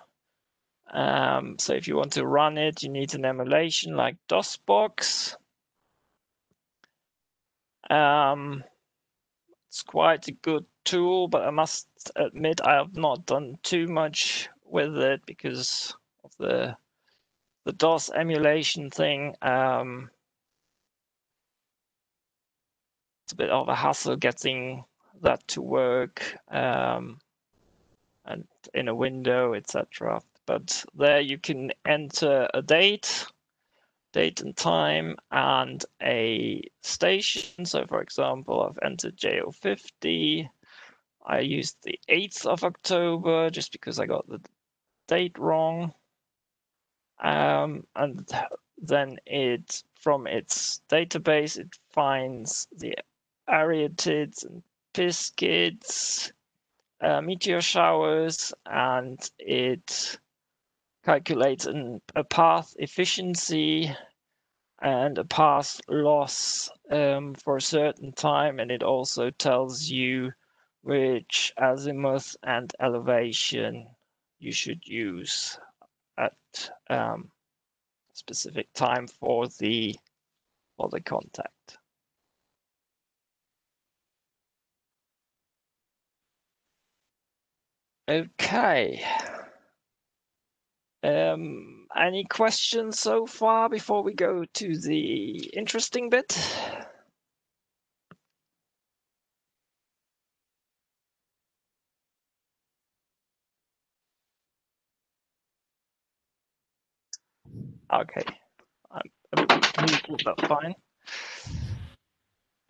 Um, so if you want to run it, you need an emulation like DOSBox. Um, it's quite a good tool, but I must admit I have not done too much with it because of the the DOS emulation thing. Um, it's a bit of a hassle getting that to work um, and in a window, etc. But there you can enter a date date and time and a station. So for example, I've entered JO50. I used the 8th of October just because I got the date wrong. um, and then it from its database it finds the arietids and piscids, uh, meteor showers, and it calculates an, a path efficiency and a path loss um, for a certain time, and it also tells you which azimuth and elevation you should use at um, specific time for the for the contact. Okay. Um, any questions so far before we go to the interesting bit? Okay, I'm that's fine.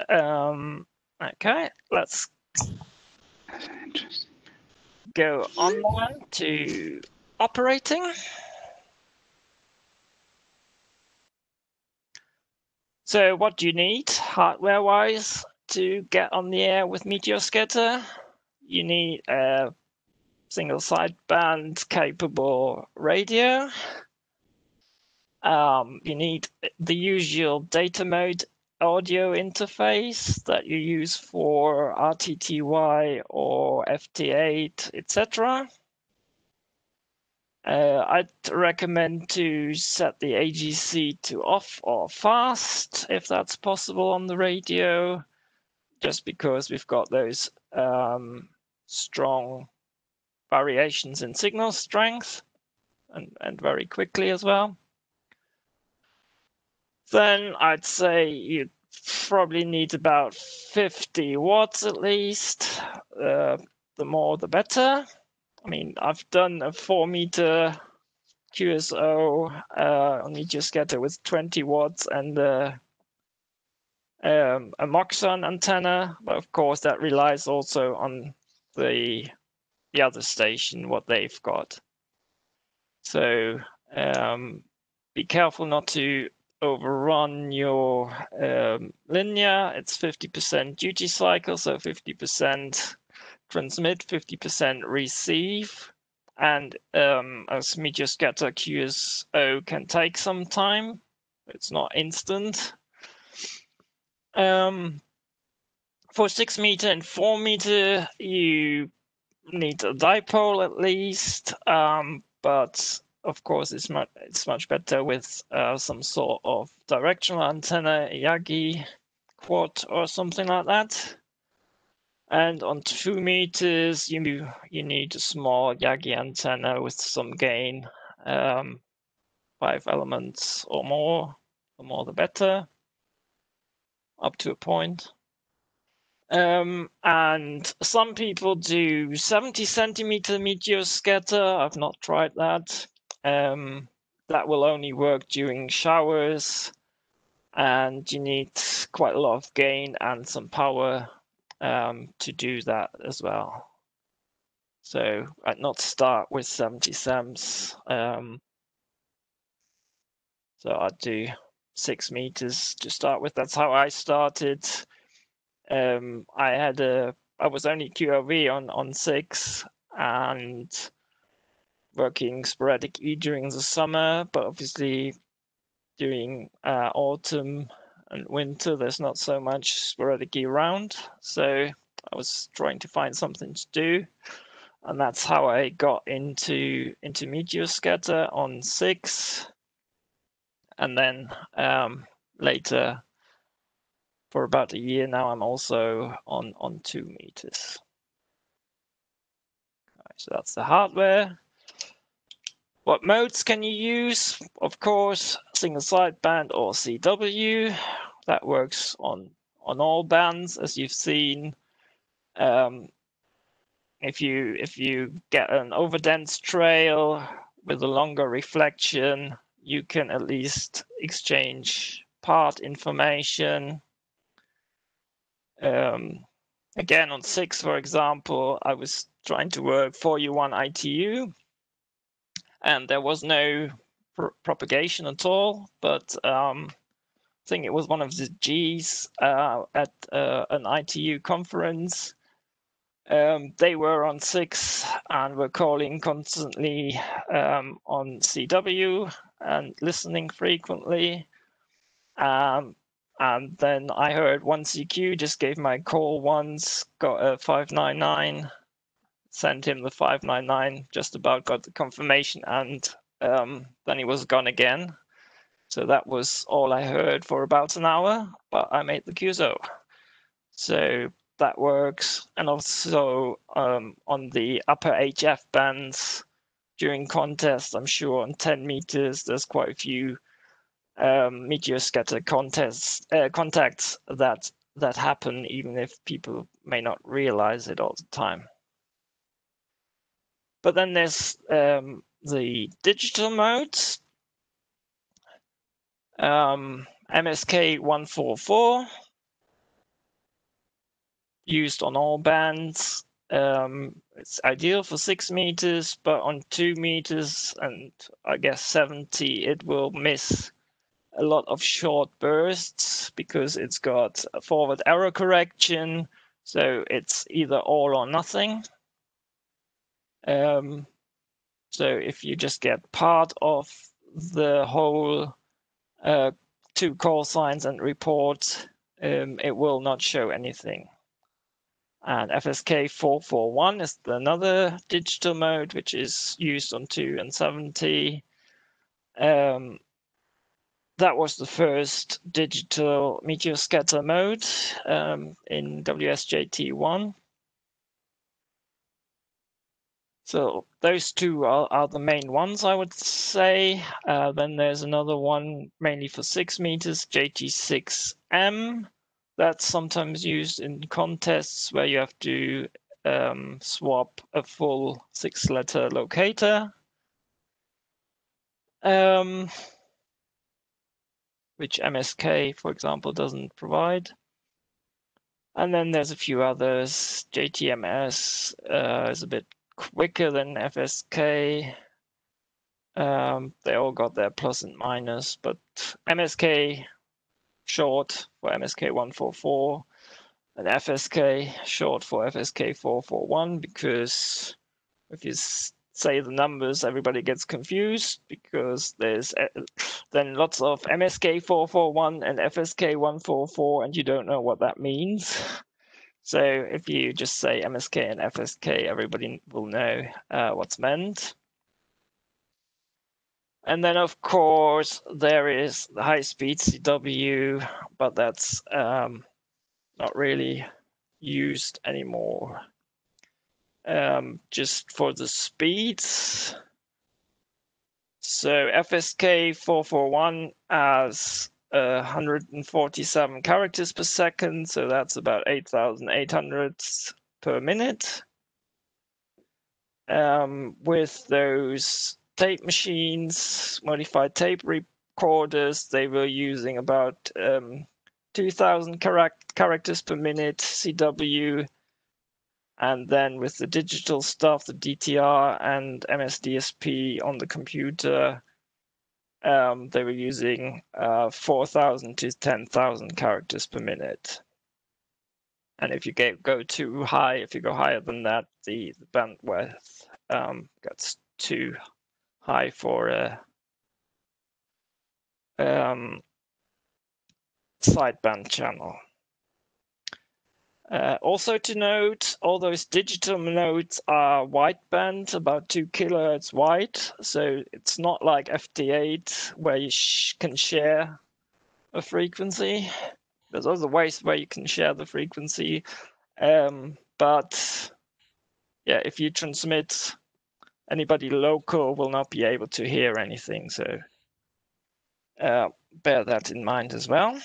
Um, okay, let's go online to operating. So what do you need hardware-wise to get on the air with meteor scatter? You need a single sideband capable radio. Um, you need the usual data mode audio interface that you use for RTTY or FT8, etc. Uh, I'd recommend to set the AGC to off or fast if that's possible on the radio, just because we've got those um, strong variations in signal strength and, and very quickly as well then I'd say you probably need about 50 watts at least. Uh, the more, the better. I mean, I've done a four meter QSO uh, on meteor scatter with 20 watts and uh, um, a Moxon antenna, but of course that relies also on the the other station, what they've got. So um, be careful not to overrun your um, linear, it's 50% duty cycle, so 50% transmit, 50% receive. And um, as meteor scatter QSO can take some time, it's not instant. Um, for six meter and four meter, you need a dipole at least, um, but of course, it's much it's much better with uh, some sort of directional antenna, Yagi quad or something like that. And on two meters, you you need a small Yagi antenna with some gain, um, five elements or more. The more, the better. Up to a point. Um, and some people do 70 centimeter meteor scatter. I've not tried that. Um, that will only work during showers, and you need quite a lot of gain and some power um, to do that as well. So I'd not start with 70 SEMS. Um, so I'd do six meters to start with. That's how I started. Um, I had a, I was only QRV on on six, and working sporadically during the summer, but obviously during uh, autumn and winter, there's not so much sporadically around. So I was trying to find something to do, and that's how I got into into meteor scatter on six, and then um, later for about a year now, I'm also on on two meters. so that's the hardware. What modes can you use? Of course, single sideband or CW. That works on, on all bands, as you've seen. Um, if you if you get an overdense trail with a longer reflection, you can at least exchange part information. Um, again, on six, for example, I was trying to work 4U1 ITU, and there was no pr- propagation at all, but um, I think it was one of the G's uh, at uh, an ITU conference. Um, they were on six and were calling constantly um, on CW and listening frequently. Um, and then I heard one CQ just gave my call once, got a 599, sent him the 599, just about got the confirmation, and um, then he was gone again. So that was all I heard for about an hour, but I made the QSO. So that works. And also um, on the upper HF bands during contests, I'm sure on 10 meters, there's quite a few um, meteor scatter contests, uh, contacts that that happen, even if people may not realize it all the time. But then there's um, the digital modes, um, MSK 144 used on all bands. Um, it's ideal for six meters, but on two meters and I guess 70, it will miss a lot of short bursts because it's got forward error correction. So it's either all or nothing. Um, so if you just get part of the whole uh, two call signs and report, um, it will not show anything. And FSK 441 is another digital mode, which is used on 2 and 70. Um, that was the first digital meteor scatter mode um, in WSJT1. So those two are, are the main ones, I would say. Uh, then there's another one mainly for six meters, JT6M. That's sometimes used in contests where you have to um, swap a full six letter locator. Um, which MSK, for example, doesn't provide. And then there's a few others. JTMS uh, is a bit quicker than FSK. Um, they all got their plus and minus, but MSK short for MSK 144 and FSK short for FSK 441 because if you say the numbers, everybody gets confused because there's uh, then lots of MSK 441 and FSK 144, and you don't know what that means. So if you just say MSK and FSK, everybody will know uh, what's meant. And then, of course, there is the high-speed CW, but that's um, not really used anymore. Um, just for the speeds. So FSK 441 as 147 characters per second, so that's about 8,800 per minute. Um, with those tape machines, modified tape recorders, they were using about um, 2,000 char characters per minute CW. And then with the digital stuff, the DTR and MSDSP on the computer, um, they were using uh, 4,000 to 10,000 characters per minute. And if you get, go too high, if you go higher than that, the, the bandwidth um, gets too high for a um, sideband channel. Uh, also to note, all those digital modes are wideband, about two kilohertz wide. So it's not like FT8 where you sh can share a frequency. There's other ways where you can share the frequency. Um, but yeah, if you transmit, anybody local will not be able to hear anything. So uh, bear that in mind as well.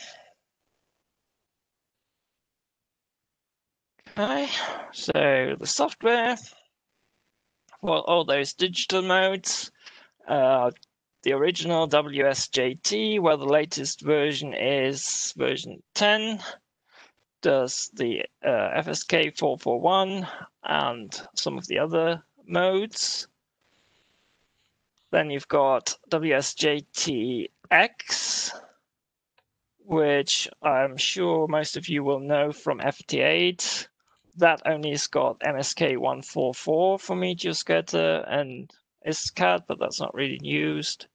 Okay, so the software for all those digital modes, uh, the original WSJT, where the latest version is version 10, does the uh, FSK 441 and some of the other modes. Then you've got WSJT-X, which I'm sure most of you will know from FT8. That only has got MSK144 for Meteor Scatter and ISCAT, but that's not really used.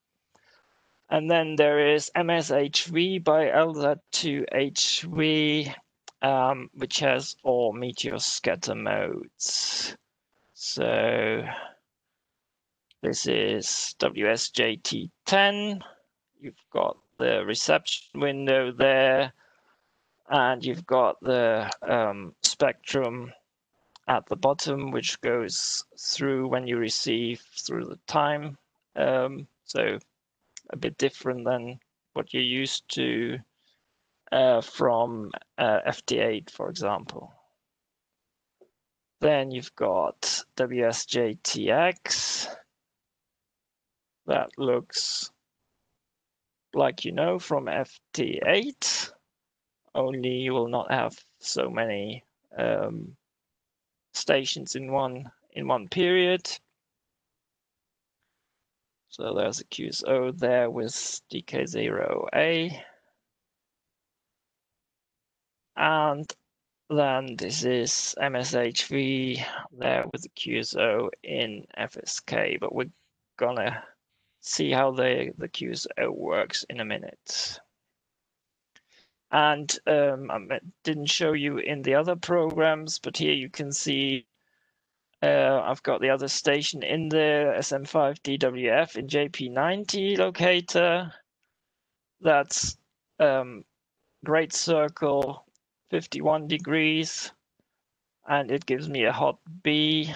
And then there is MSHV by LZ2HV, um, which has all Meteor Scatter modes. So this is WSJT10. You've got the reception window there, and you've got the um, spectrum at the bottom, which goes through when you receive through the time. Um, so a bit different than what you're used to uh, from uh, FT8, for example. Then you've got WSJTX. That looks like you know from FT8, only you will not have so many um, stations in one in one period. So there's a QSO there with DK0A. And then this is MSHV there with the QSO in FSK, but we're gonna see how the, the QSO works in a minute. And um, I didn't show you in the other programs, but here you can see uh, I've got the other station in the SM5DWF in JP90 locator. That's um, Great Circle 51 degrees. And it gives me a hot B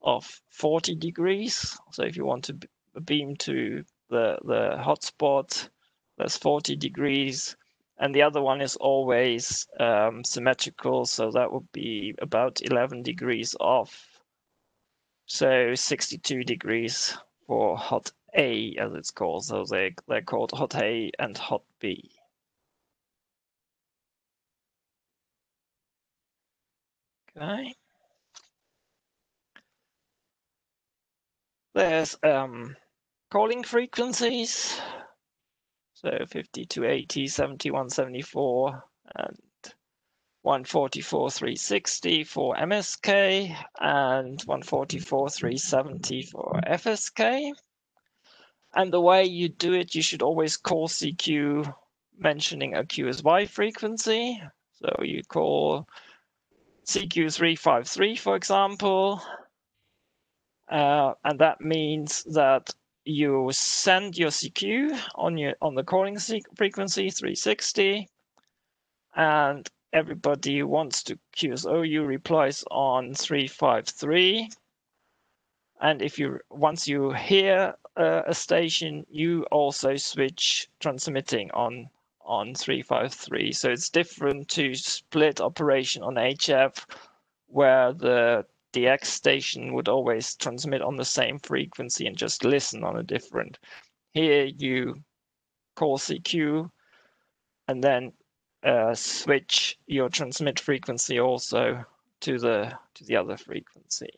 of 40 degrees. So if you want to beam to the, the hotspot, that's 40 degrees and the other one is always um, symmetrical, so that would be about 11 degrees off. So 62 degrees for hot A, as it's called. So they, they're called hot A and hot B. Okay. There's um, calling frequencies. So 50 to 80, 71, 74, and 144, 360 for MSK, and 144, 370 for FSK. And the way you do it, you should always call CQ mentioning a QSY frequency. So you call CQ353, for example, uh, and that means that you send your CQ on your on the calling frequency 360, and everybody wants to QSO you replies on 353. And if you once you hear a station, you also switch transmitting on on 353. So it's different to split operation on HF, where the the X station would always transmit on the same frequency and just listen on a different. Here you call CQ and then uh, switch your transmit frequency also to the to the other frequency.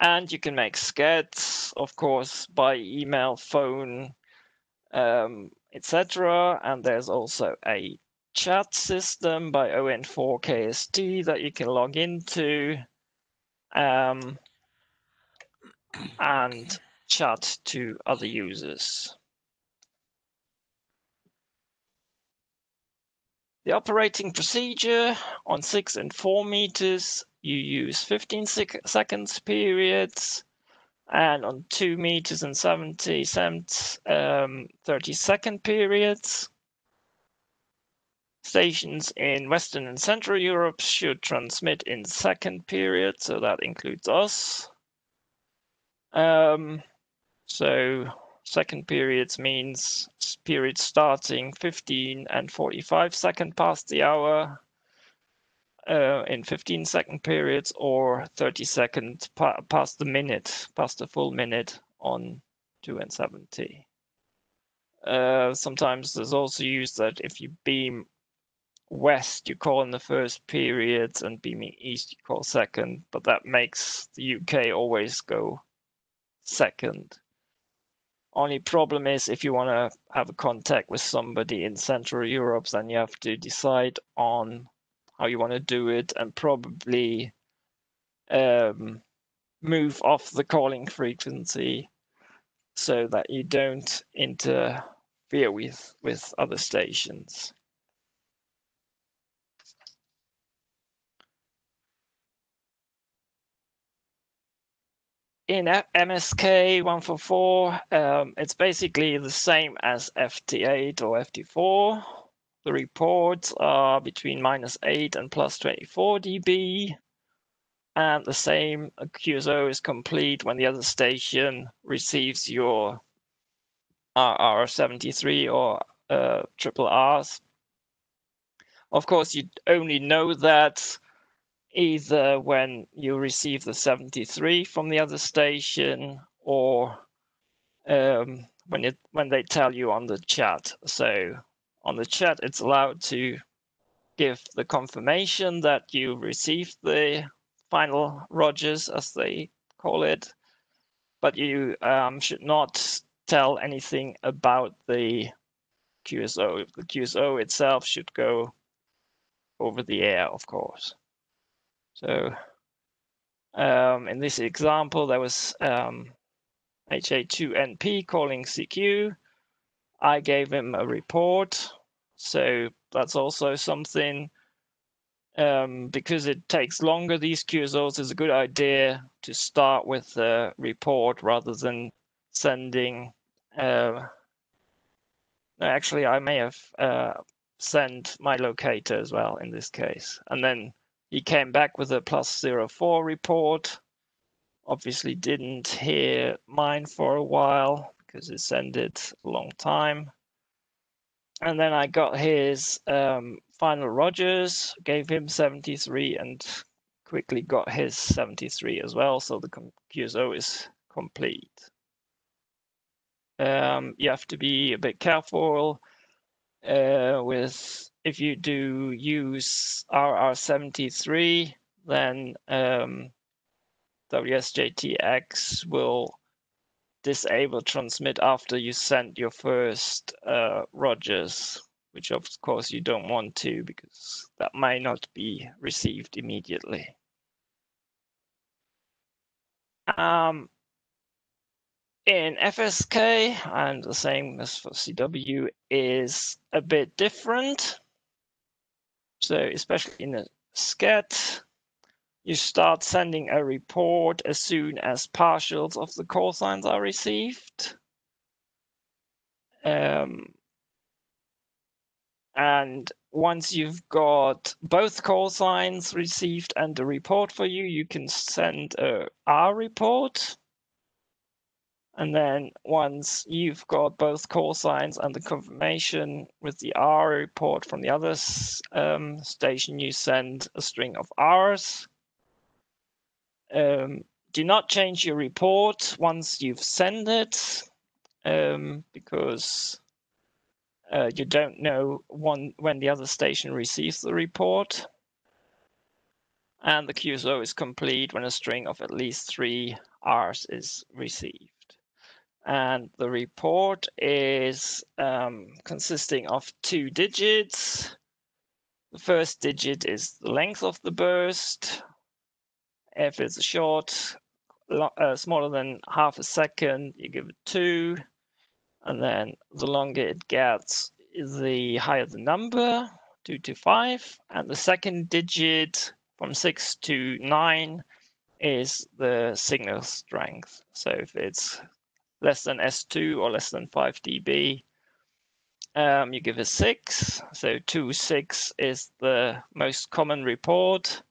And you can make skeds, of course, by email, phone, um, etc. And there's also a chat system by ON4KST that you can log into um, and chat to other users. The operating procedure on 6 and 4 meters, you use 15 sec seconds periods, and on 2 meters and 70 cents, um, 30 second periods. Stations in Western and Central Europe should transmit in second period, so that includes us. Um, so second periods means periods starting 15 and 45 second past the hour uh, in 15 second periods or 30 second pa past the minute, past the full minute on 2 and 70. Uh, sometimes there's also used that if you beam west you call in the first periods and beaming east you call second, but that makes the UK always go second. Only problem is if you want to have a contact with somebody in Central Europe, then you have to decide on how you want to do it and probably um, move off the calling frequency so that you don't interfere with with other stations. In MSK 144, um, it's basically the same as FT8 or FT4. The reports are between minus 8 and plus 24 dB. And the same QSO is complete when the other station receives your RR73 or uh, triple Rs. Of course, you only know that either when you receive the 73 from the other station or um, when it when they tell you on the chat. So on the chat, it's allowed to give the confirmation that you received the final Rogers, as they call it, but you um, should not tell anything about the QSO. The QSO itself should go over the air, of course. So um, in this example, there was um, HA2NP calling CQ. I gave him a report. So that's also something um, because it takes longer, these QSOs is a good idea to start with a report rather than sending. Uh, actually, I may have uh, sent my locator as well in this case. And then he came back with a plus zero four report. Obviously, didn't hear mine for a while because it's ended a long time. And then I got his um, final Rogers, gave him 73, and quickly got his 73 as well. So the QSO is complete. Um, you have to be a bit careful uh, with if you do use RR73, then um, WSJTX will disable transmit after you send your first uh, Rogers, which of course you don't want to because that may not be received immediately. Um, in FSK, and the same as for CW, is a bit different. So especially in a sked, you start sending a report as soon as partials of the call signs are received. Um, and once you've got both call signs received and the report for you, you can send a R report and then once you've got both call signs and the confirmation with the R report from the other um, station, you send a string of Rs. Um, do not change your report once you've sent it, um, because uh, you don't know one, when the other station receives the report. And the QSO is complete when a string of at least three Rs is received and the report is um, consisting of two digits. The first digit is the length of the burst. If it's a short, uh, smaller than half a second, you give it two. And then the longer it gets, the higher the number, two to five. And the second digit from six to nine is the signal strength. So if it's less than S2 or less than 5 dB. Um, you give a 6. So 2, 6 is the most common report.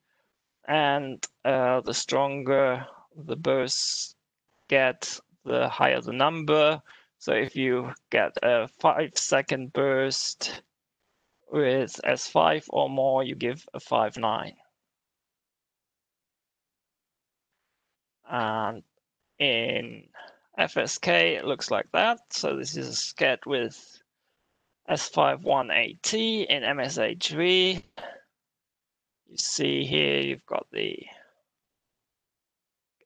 And uh, the stronger the bursts get, the higher the number. So if you get a 5 second burst with S5 or more, you give a 5, 9. And in FSK looks like that. So this is a sked with S51AT in MSHV. You see here you've got the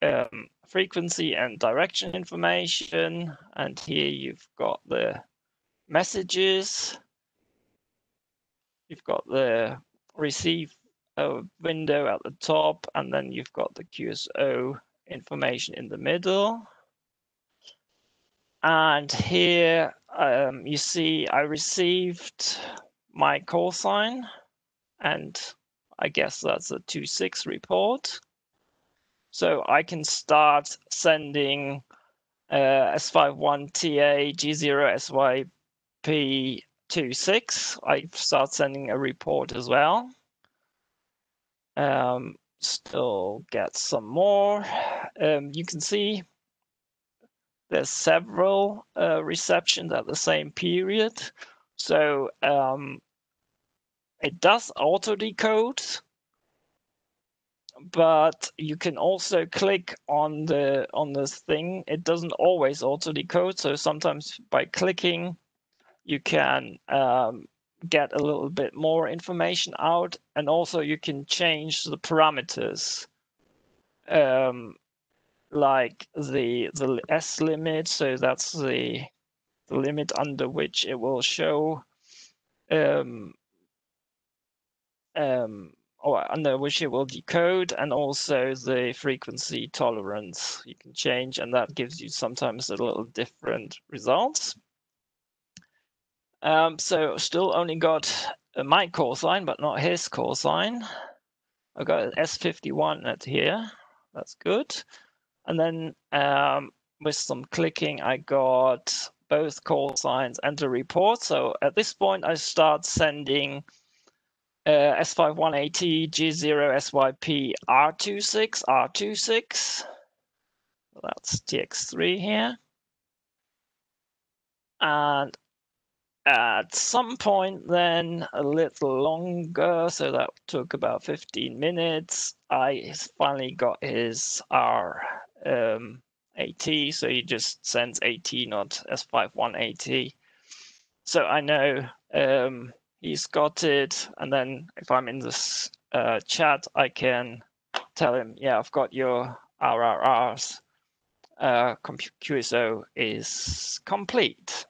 um, frequency and direction information. And here you've got the messages. You've got the receive uh, window at the top, and then you've got the QSO information in the middle. And here um, you see I received my call sign, and I guess that's a 2.6 report. So I can start sending uh, S51TA G0 SYP26. I start sending a report as well. Um, still get some more. Um, you can see there's several uh, receptions at the same period. So um, it does auto decode but you can also click on the on this thing it doesn't always auto decode so sometimes by clicking you can um, get a little bit more information out and also you can change the parameters um, like the the s limit so that's the the limit under which it will show um, um, or under which it will decode and also the frequency tolerance you can change and that gives you sometimes a little different results. Um, so still only got my call sign, but not his call sign. I got S51AT here. That's good. And then um, with some clicking, I got both call signs and the report. So at this point, I start sending uh, S51AT G0 SYP R26 R26. That's TX3 here. And at some point then a little longer, so that took about 15 minutes, I finally got his R um, AT, so he just sends AT, not S51AT. So I know um, he's got it. And then if I'm in this uh, chat, I can tell him, yeah, I've got your RRRs. Uh, QSO is complete.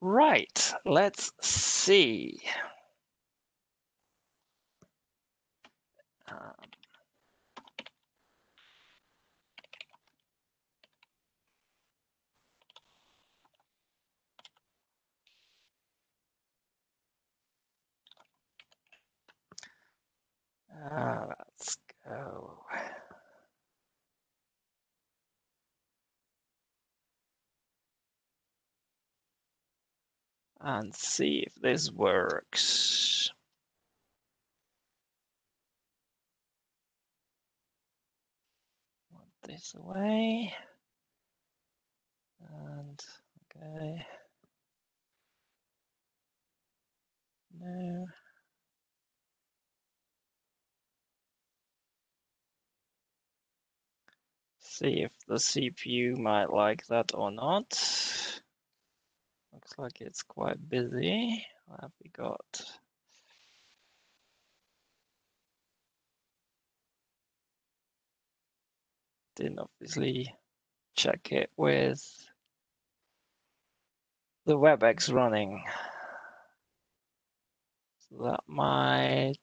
Right, let's see. Um, Uh, let's go. And see if this works. This away. And okay. No. see if the CPU might like that or not. Looks like it's quite busy. What have we got? Didn't obviously check it with the WebEx running. So that might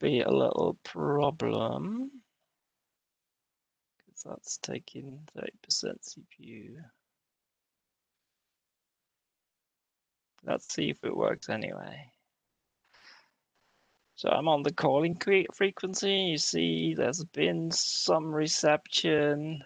be a little problem because that's taking 30% CPU. Let's see if it works anyway. So I'm on the calling frequency. You see there's been some reception.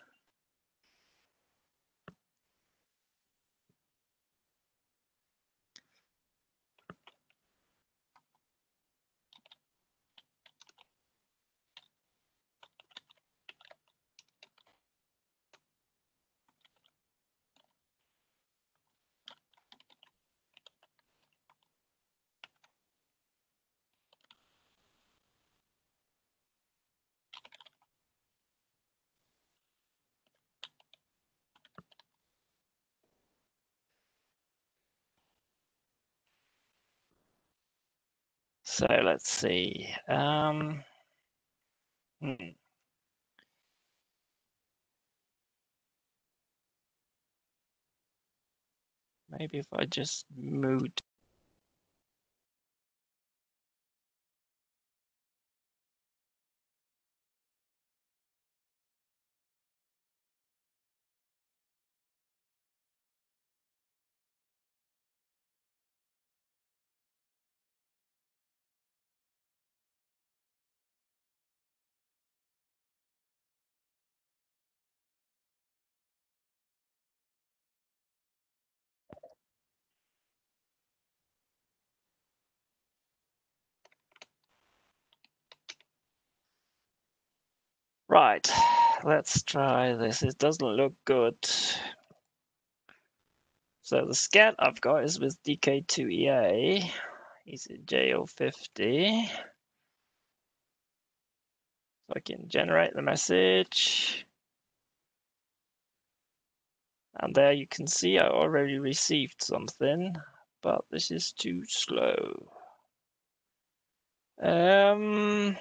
So let's see. Um, hmm. Maybe if I just moved. Right, let's try this. It doesn't look good. So the sked I've got is with DK2EA. He's a JO50. So I can generate the message. And there you can see I already received something, but this is too slow. Um,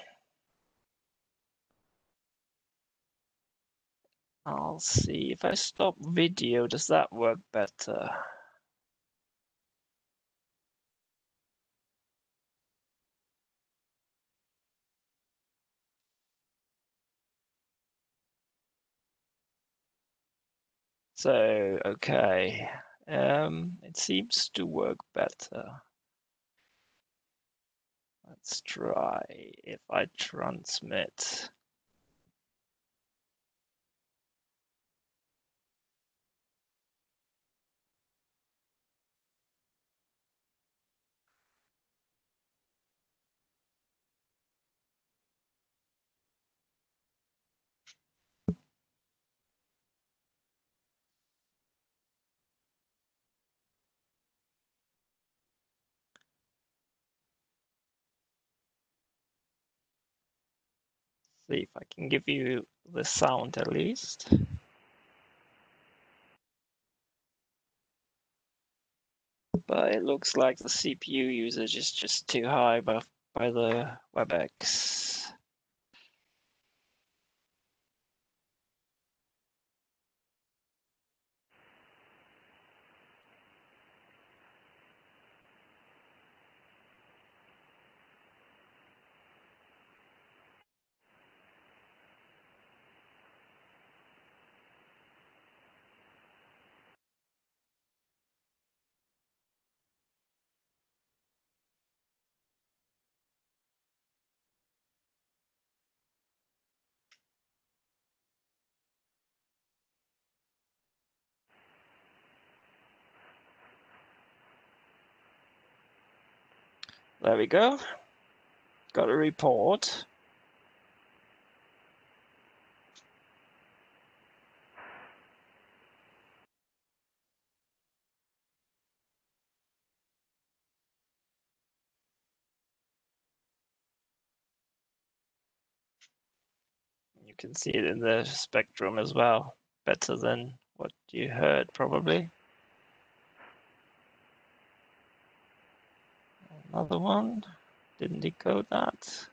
I'll see if I stop video, does that work better? So, okay, um, it seems to work better. Let's try if I transmit. See if I can give you the sound at least. But it looks like the CPU usage is just too high by, by the WebEx. There we go. Got a report. You can see it in the spectrum as well, better than what you heard probably. Another one, didn't decode that.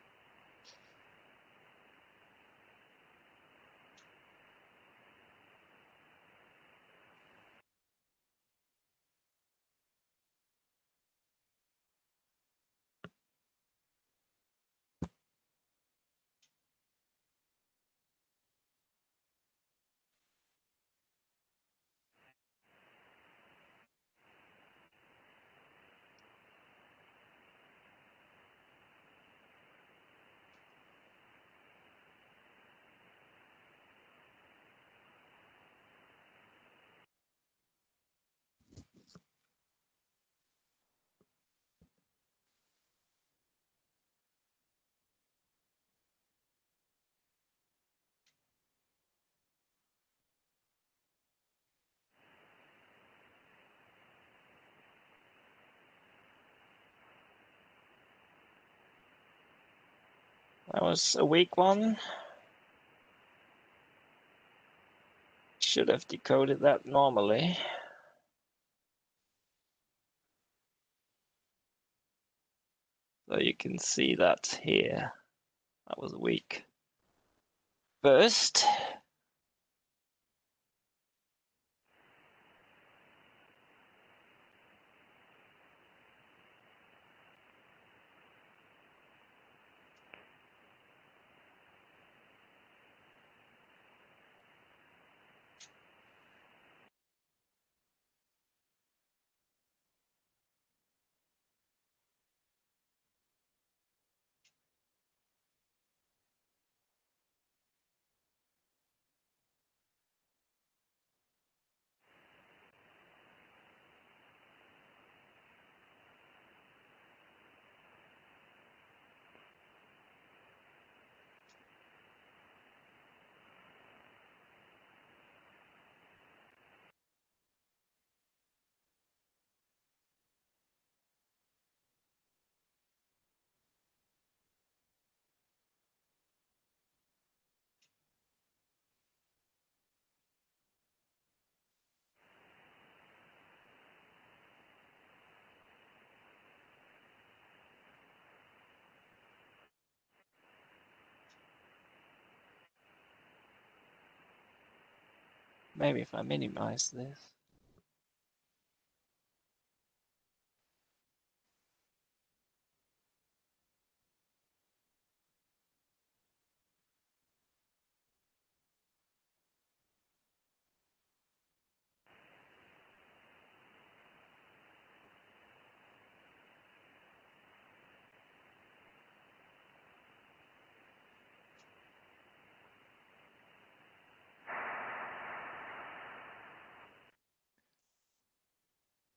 That was a weak one. Should have decoded that normally. So you can see that here. That was a week. First, maybe if I minimize this.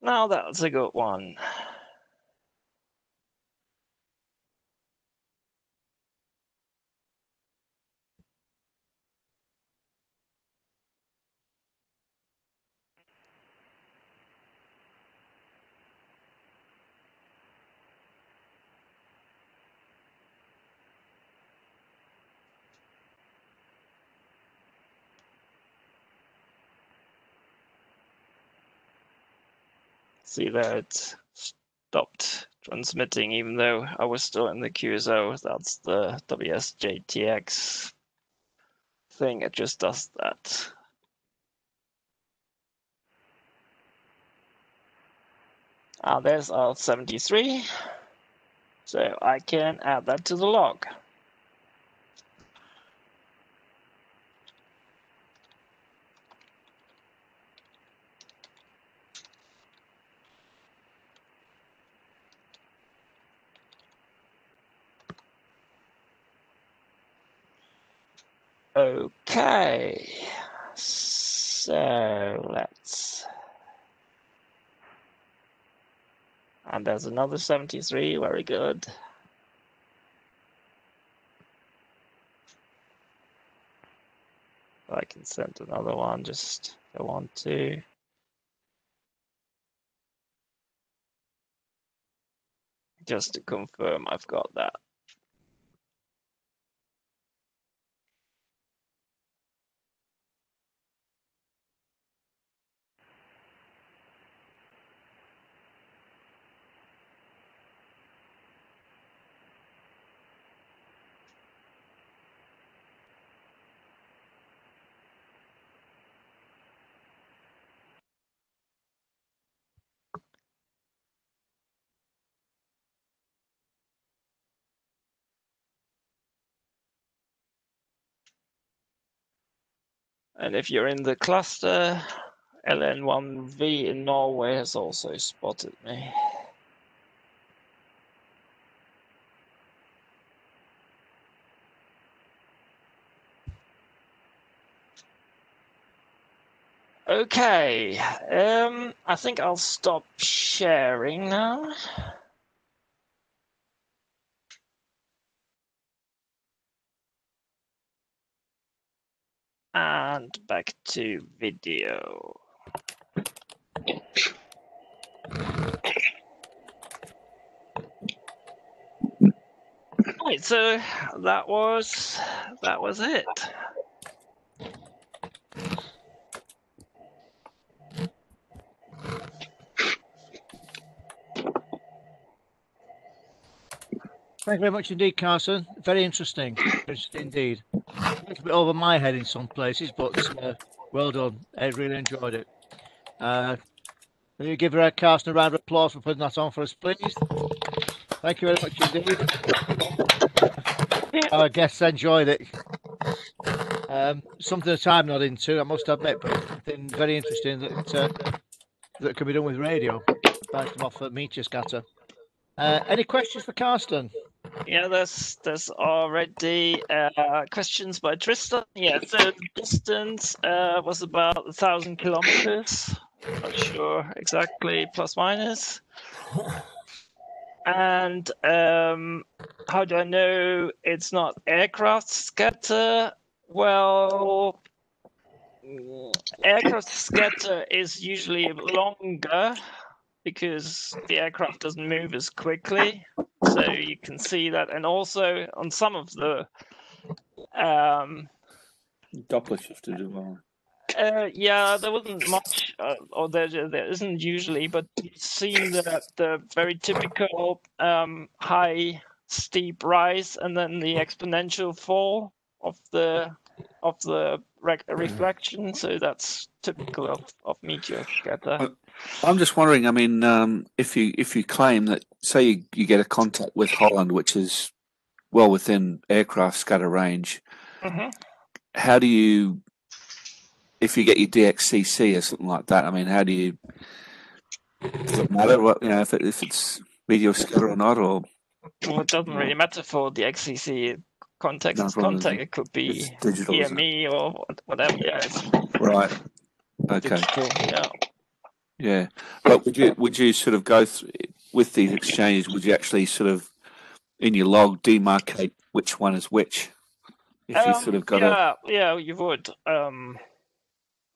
Now that's a good one. See there, it stopped transmitting even though I was still in the QSO. That's the WSJT-X thing. It just does that. Ah, there's our 73. So I can add that to the log. Okay, so let's. And there's another 73, very good. I can send another one, just I want to. Just to confirm I've got that. And if you're in the cluster, LN1V in Norway has also spotted me. Okay, um, I think I'll stop sharing now. And back to video. Right, so that was that was it. Thank you very much indeed, Carsten. Very interesting. Interesting indeed. A little bit over my head in some places, but uh, well done. I really enjoyed it. Uh, will you give uh, Carsten a round of applause for putting that on for us, please? Thank you very much indeed. Our guests enjoyed it. Um, something that I'm not into, I must admit, but something very interesting that uh, that can be done with radio. Thanks them off at Meteor Scatter. Uh, any questions for Carsten? Yeah, there's there's already uh, questions by Tristan. Yeah, so the distance uh, was about a thousand kilometers. Not sure exactly, plus minus. And um, how do I know it's not aircraft scatter? Well, aircraft scatter is usually longer because the aircraft doesn't move as quickly. So you can see that. And also on some of the um, Doppler shifted as well. uh, yeah, there wasn't much, uh, or there there isn't usually, but you've seen the the very typical um, high steep rise and then the exponential fall of the of the rec- reflection. So that's typical of, of meteor scatter. I'm just wondering. I mean, um, if you if you claim that, say, you, you get a contact with Holland, which is well within aircraft scatter range, Mhm. how do you, if you get your DXCC or something like that? I mean, how do you? Does it matter what you know if it, if it's meteor scatter or not, or Well, it doesn't really matter for DXCC context. No problem, contact. It could be it's digital? isn't it? EME or whatever. Yeah, Right. Okay. digital. Yeah. Yeah, but would you would you sort of go through with these exchanges? Would you actually sort of in your log demarcate which one is which? If you Um, sort of got a yeah, yeah, you would. Um,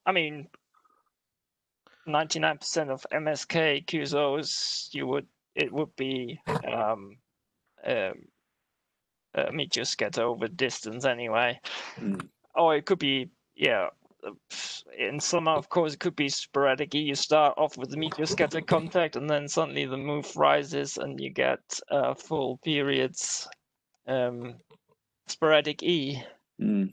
I mean, ninety-nine percent of MSK QSOs, you would it would be um, um, uh, meteor scatter over distance anyway, Mm. or it could be yeah. In summer, of course, it could be sporadic. E you start off with the meteor scatter contact, and then suddenly the MUF rises, and you get uh, full periods um, sporadic E. Mm.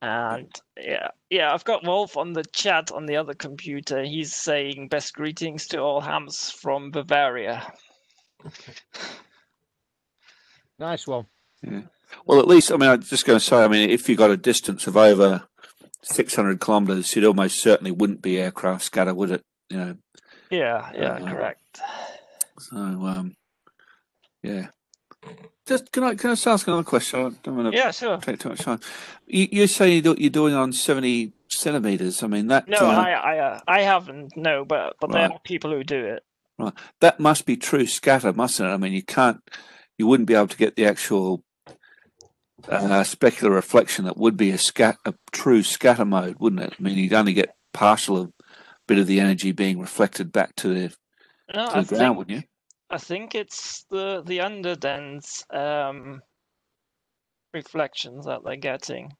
And yeah, yeah, I've got Wolf on the chat on the other computer. He's saying best greetings to all hams from Bavaria. Nice one. Well, at least I mean, I'm just going to say, I mean, if you got a distance of over 600 kilometres, it almost certainly wouldn't be aircraft scatter, would it? You know, Yeah, yeah, Uh, correct. so um, yeah. Just can I can I just ask another question? I don't want to Yeah, sure. take too much time. You, you say you're doing it on 70 centimetres. I mean that No, uh, I, I, uh, I haven't. No, but but there are people who do it. Right. That must be true scatter, mustn't it? I mean, you can't, you wouldn't be able to get the actual uh, specular reflection that would be a scat, a true scatter mode, wouldn't it? I mean, you'd only get partial of bit of the energy being reflected back to the, No, to I the ground, think wouldn't you? I think it's the the underdense um, reflections that they're getting.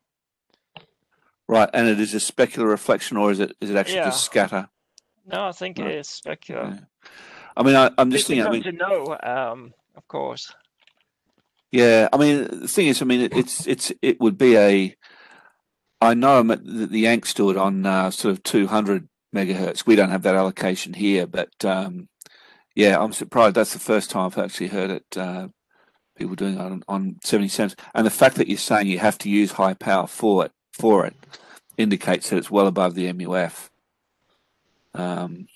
Right, and it is a specular reflection, or is it is it actually Yeah. just scatter? No, I think Right. it is specular. Yeah. I mean, I, I'm just thinking. I mean, to know, um, of course. Yeah, I mean, the thing is, I mean, it, it's it's it would be a. I know I'm at the, the Yanks do it on uh, sort of 200 megahertz. We don't have that allocation here, but um, yeah, I'm surprised. That's the first time I've actually heard it. Uh, people doing it on, on 70 cents, and the fact that you're saying you have to use high power for it for it indicates that it's well above the MUF. Um,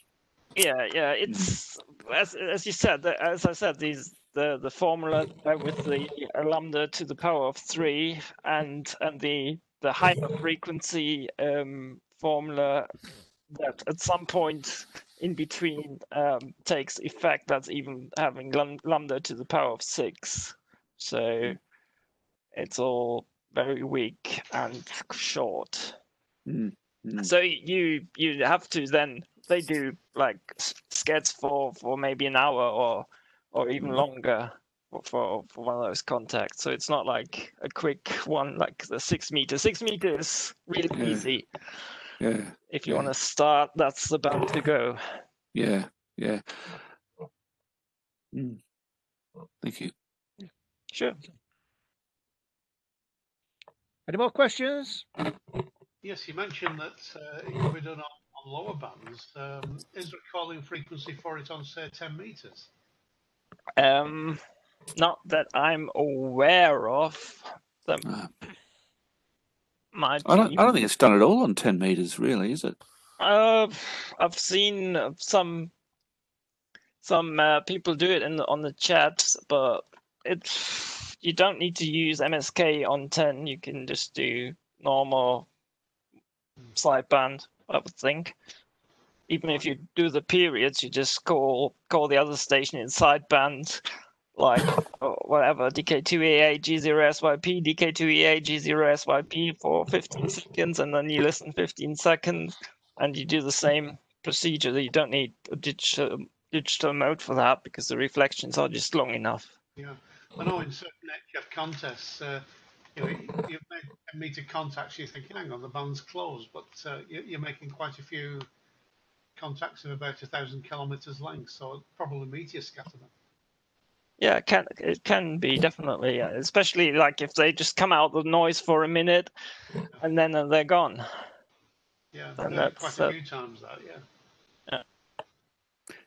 Yeah, yeah. It's as as you said. As I said, these the the formula with the uh, lambda to the power of three and and the the hyper frequency um, formula that at some point in between um, takes effect. That's even having lambda to the power of six. So it's all very weak and short. mm, mm, So you you have to then they do like s- for for maybe an hour or or even Mhm. longer for, for for one of those contacts. So it's not like a quick one like the six meter. Six meters really Yeah. easy. yeah, If you Yeah. want to start, that's about to go. yeah, yeah. Mm. Thank you. Sure. Any more questions? Yes, you mentioned that uh, it can be done on, on lower bands. Um, is the calling frequency for it on, say, 10 meters? Um, not that I'm aware of. That Uh, might I don't. I don't think it's done at all on ten meters, really, is it? Uh, I've seen some some uh, people do it in the, on the chat, but it's you don't need to use MSK on 10. You can just do normal sideband, I would think. Even if you do the periods, you just call call the other station in sideband, like whatever DK2EA G0SYP, DK2EA G0SYP for 15 seconds, and then you listen 15 seconds and you do the same procedure. You don't need a digital digital mode for that because the reflections are just long enough. Yeah. I know in certain netcaf contests, uh, you know, you've made meter contacts, you're thinking, hang on, the band's closed, but uh, you're making quite a few contacts of about a thousand kilometers length, so probably meteor scatter them. Yeah, it can it can be definitely, uh, especially like if they just come out the noise for a minute and then uh, they're gone. Yeah, And I've done it that's, quite a uh, few times that, yeah.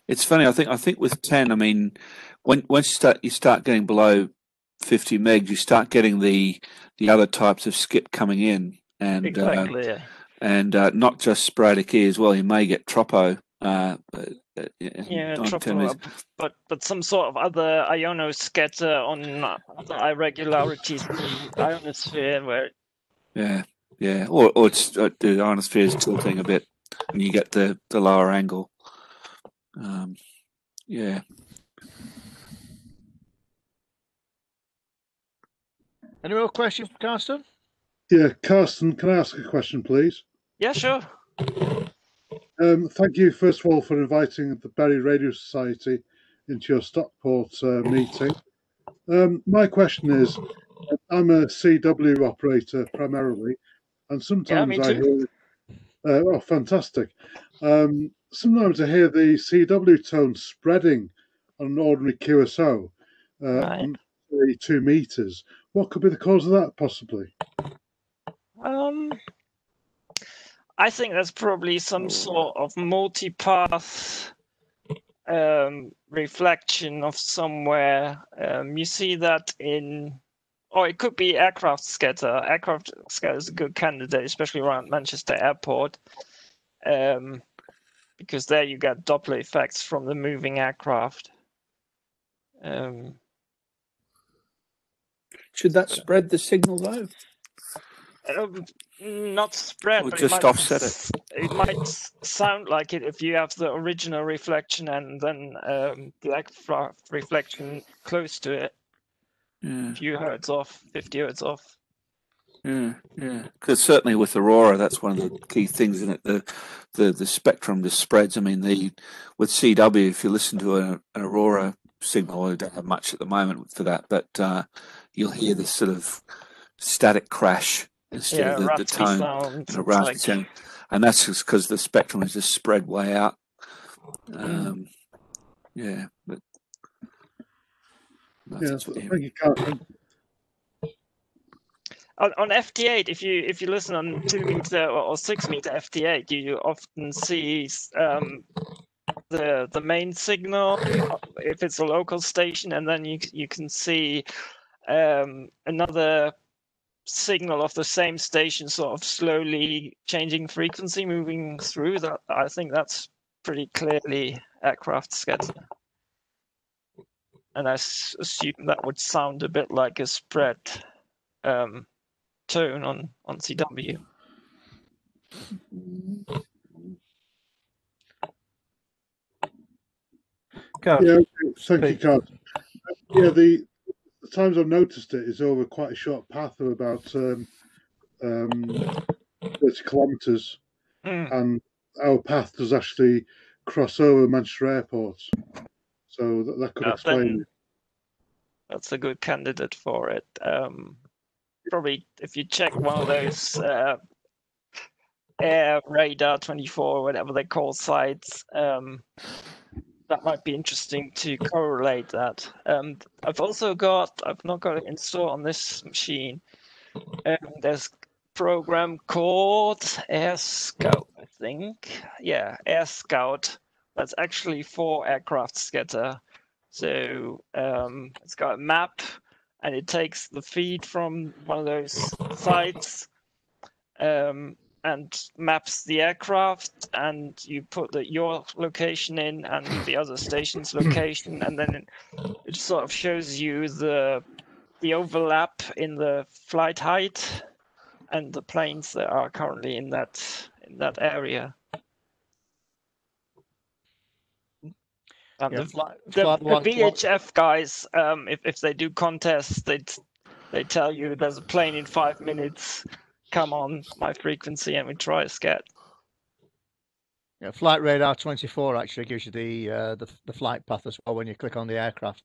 It's funny. I think. I think with ten, I mean, when once you start you start getting below fifty megs, you start getting the the other types of skip coming in, and uh, Exactly. yeah. And uh, not just sporadic E as well. You may get tropo. Uh, uh, uh, Yeah, tropo, but but some sort of other ionoscatter on uh, other irregularities in the ionosphere where Yeah, yeah. Or or it's, uh, the ionosphere is tilting a bit, and you get the the lower angle. Um, yeah. Any more questions, Carsten? Yeah, Carsten, can I ask a question, please? Yeah, sure. Um, thank you, first of all, for inviting the Bury Radio Society into your Stockport uh, meeting. Um, my question is I'm a CW operator primarily, and sometimes me I hear, uh, oh, fantastic. Um, sometimes I hear the CW tone spreading on an ordinary QSO, uh, Right. two meters. What could be the cause of that, possibly? Um, I think that's probably some sort of multipath um, reflection of somewhere. Um, you see that in, or it could be aircraft scatter. Aircraft scatter is a good candidate, especially around Manchester Airport, um, because there you get Doppler effects from the moving aircraft. Um, Should that spread the signal though? Um, not spread, but just might, offset it. It might sound like it if you have the original reflection and then um, the aircraft reflection close to it, Yeah, a few hertz off, 50 hertz off. yeah, yeah. Because certainly with Aurora, that's one of the key things in it. The the the spectrum, the spreads. I mean, the with CW, if you listen to a, an Aurora signal, I don't have much at the moment for that, but uh, you'll hear this sort of static crash instead Yeah, of the, the raspy tone. sound. and a raspy like- sound. and that's just because the spectrum is just spread way out. Um, yeah, but Yeah, that's- th- yeah. thank you, Carsten. on, on FT8, if you if you listen on two meter or, or six meter FT8, you, you often see um, the the main signal if it's a local station, and then you you can see um, another signal of the same station sort of slowly changing frequency, moving through. That I think that's pretty clearly aircraft scatter. And I s- assume that would sound a bit like a spread um, tone on on CW. Go. Yeah, okay. thank you, Pete. Carsten. Yeah, the, the times I've noticed it is over quite a short path of about um, um, 30 kilometres, Mm. and our path does actually cross over Manchester Airport. So that, that could Uh, explain it. that's a good candidate for it. Um, probably if you check one of those uh, Air Radar 24, whatever they call sites, um, that might be interesting to correlate that. Um, I've also got, I've not got it installed on this machine. Um, there's program called Air Scout, I think. Yeah, Air Scout. That's actually for aircraft scatter. So um, it's got a map and it takes the feed from one of those sites um, and maps the aircraft and you put the, your location in and the other station's location and then it, sort of shows you the the overlap in the flight height and the planes that are currently in that in that area. And Yeah, the, fly- the, fly the one- VHF guys, um, if, if they do contests, they they tell you there's a plane in five minutes. Come on, my frequency, and we try a sked. Yeah, Flight Radar 24 actually gives you the, uh, the the flight path as well when you click on the aircraft.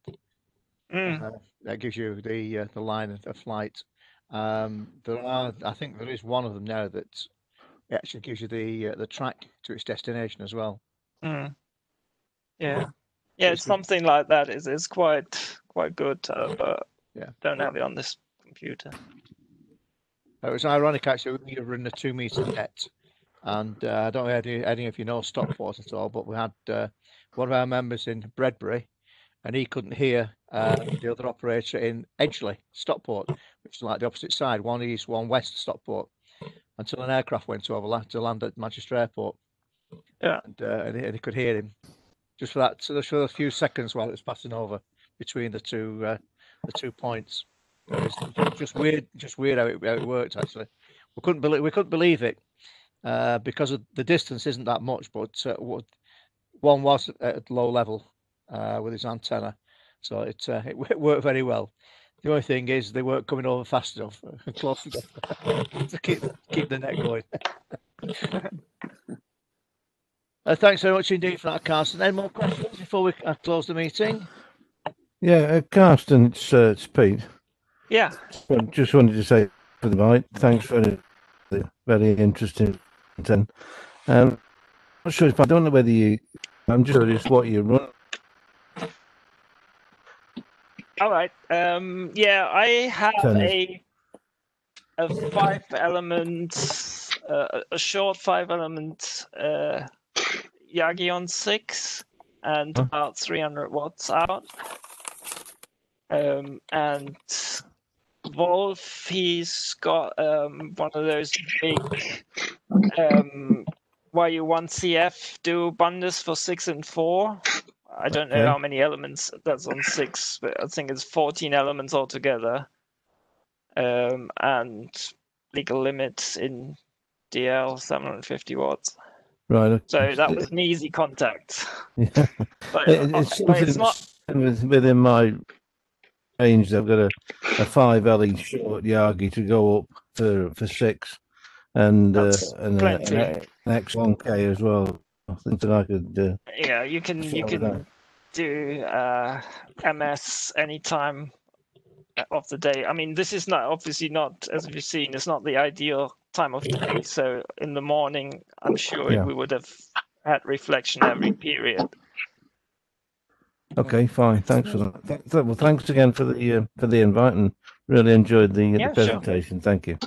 Mm. Uh, that gives you the uh, the line of, of flight. Um, there are, I think, there is one of them now that it actually gives you the uh, the track to its destination as well. Mm. Yeah, yeah, It's it's something like that. Is is quite quite good, uh, but Yeah. don't have it on this computer. It was ironic actually. We were in a two meter net, and uh, I don't know any, any of you know Stockport at all, but we had uh, one of our members in Bredbury, and he couldn't hear uh, the other operator in Edgeley, Stockport, which is like the opposite side, one east, one west of Stockport, until an aircraft went over la- to land at Manchester Airport. Yeah. and, uh, and, he, and he could hear him just for that, just for a few seconds while it was passing over between the two uh, the two points. Just weird, just weird how it, how it worked. Actually, we couldn't believe we couldn't believe it uh, because of the distance isn't that much, but uh, one was at low level uh, with his antenna, so it, uh, it worked very well. The only thing is they weren't coming over fast enough, close enough to keep keep the net going. Uh, thanks very much indeed for that, Carsten. Any more questions before we uh, close the meeting? Yeah, Carsten, it's, it's Pete. Yeah, Well, just wanted to say for the night, thanks for the very interesting content. Um, not sure if I don't know whether you. I'm just curious what you run. All right. Um, yeah, I have Tennis. a a five element, uh, a short five element uh, Yagi on six, and Huh? about three hundred watts out. Um, and Wolf, he's got um, one of those big um, YU1CF do bundles for six and four. I don't know Okay. how many elements that's on six, but I think it's 14 elements altogether. Um, and legal limits in DL 750 watts. Right. So that was an easy contact. Yeah. But, It- it's but something it's not. within my range. I've got a, a five LE short Yagi to go up for for six, and uh, and a, plenty. an X1K as well. I think that I could. Uh, Yeah, you can you can do uh, MS anytime of the day. I mean, this is not obviously not as we've seen. It's not the ideal time of day. So in the morning, I'm sure Yeah. we would have had reflection every period. Okay, fine. Thanks for that. Th- th- well, thanks again for the uh, for the invite, and really enjoyed the, Yeah, the sure. presentation. Thank you.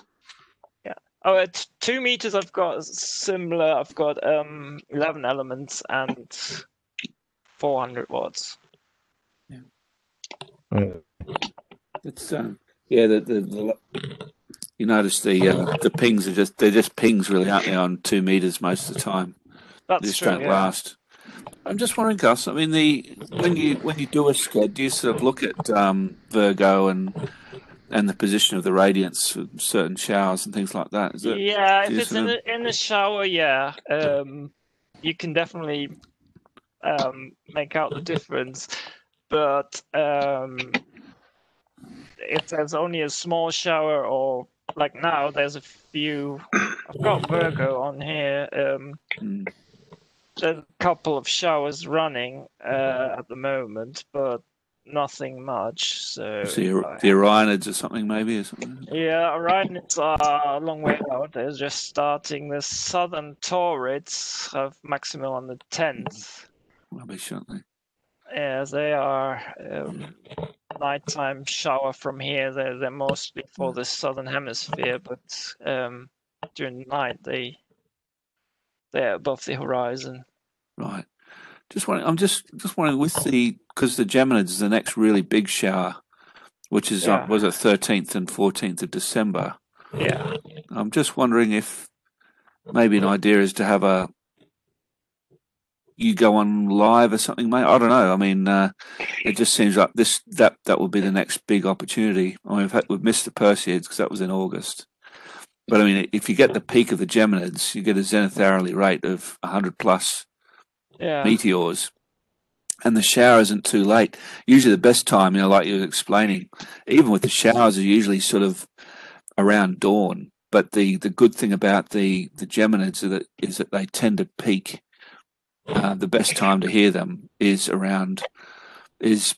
Yeah. Oh, at two meters, I've got similar. I've got um 11 elements and 400 watts. Right. It's um, yeah, the, the, the you notice the uh, the pings are just they're just pings really, aren't they? On two meters most of the time. They That's just true. don't yeah. last. I'm just wondering, Gus. I mean, the when you when you do a sked, do you sort of look at um, Virgo and and the position of the radiants for certain showers and things like that? Is it? Yeah, if it's in the in the shower, yeah, um, you can definitely um, make out the difference. But um, if there's only a small shower, or like now, there's a few. I've got Virgo on here. Um, Mm. There's a couple of showers running uh, at the moment, but nothing much. So the, I- the Orionids or something, maybe or something. yeah, Orionids are a long way out. They're just starting. The southern Taurids have maximum on the 10th. rubbish, aren't they? Yeah, they are um, nighttime shower from here. They're they're mostly for the southern hemisphere, but um, during the night they they're above the horizon. Right. Just wondering. I'm just just wondering with the because the Geminids is the next really big shower, which is uh, was it 13th and 14th of December. Yeah, I'm just wondering if maybe an idea is to have a you go on live or something, mate. I don't know. I mean, uh, it just seems like this that that would be the next big opportunity. I mean, we've, had, we've missed the Perseids because that was in August. But I mean, if you get the peak of the Geminids, you get a zenith hourly rate of 100 plus yeah, meteors, and the shower isn't too late. Usually, the best time, you know, like you were explaining, even with the showers, are usually sort of around dawn. But the, the good thing about the the Geminids is that is that they tend to peak. Uh, the best time to hear them is around is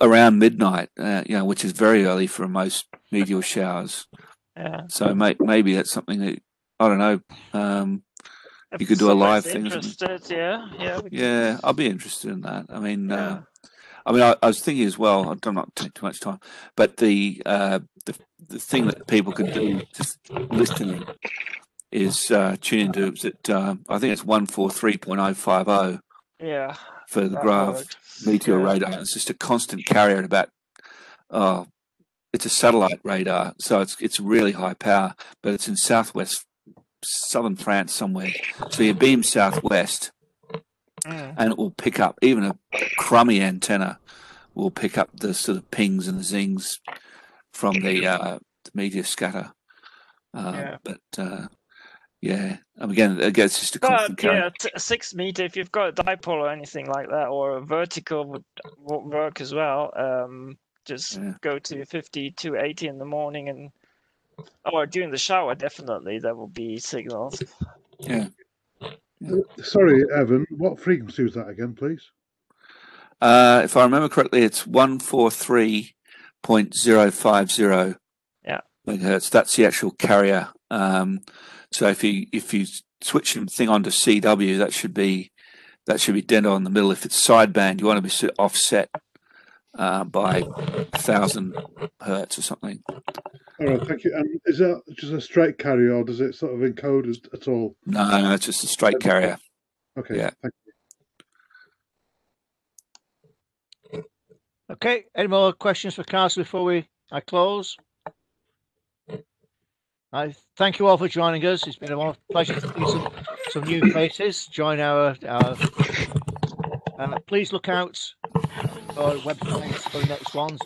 around midnight, uh, you know, which is very early for most meteor showers. Yeah. So may, maybe that's something that I don't know. Um, You could do a live thing. Interested? Yeah, yeah. Yeah, I'll be interested in that. I mean, Yeah. uh, I mean, I, I was thinking as well. I don't not take too much time, but the uh, the the thing that people can do just listening is uh, tune into it, uh, I think it's one four three point oh five oh yeah. for the GRAVES meteor Yeah. radar. It's just a constant carrier at about oh, it's a satellite radar, so it's it's really high power, but it's in southwest southern France somewhere. So you beam southwest, Mm. and it will pick up even a crummy antenna will pick up the sort of pings and the zings from the, uh, the meteor scatter. Uh, Yeah. But uh, yeah, and again, again, it's just a But carrier. yeah, t- six meter. If you've got a dipole or anything like that, or a vertical would, would work as well. Um, just Yeah. go to 50 to 80 in the morning and or during the shower. Definitely, there will be signals. Yeah. Uh, Sorry, Evan. What frequency was that again, please? Uh, if I remember correctly, it's one four three point zero five zero. Yeah. megahertz. That's the actual carrier. Um, so if you if you switch the thing onto CW, that should be that should be dead on the middle. If it's sideband, you want to be offset uh, by a thousand hertz or something. All right, thank you. And is that just a straight carrier, or does it sort of encode at, at all? No, no, it's just a straight carrier. Okay, Yeah. thank Okay. Any more questions for Carsten before we I close? I thank you all for joining us. It's been a pleasure to see some, some new faces join our. our uh, please look out for websites for the next ones.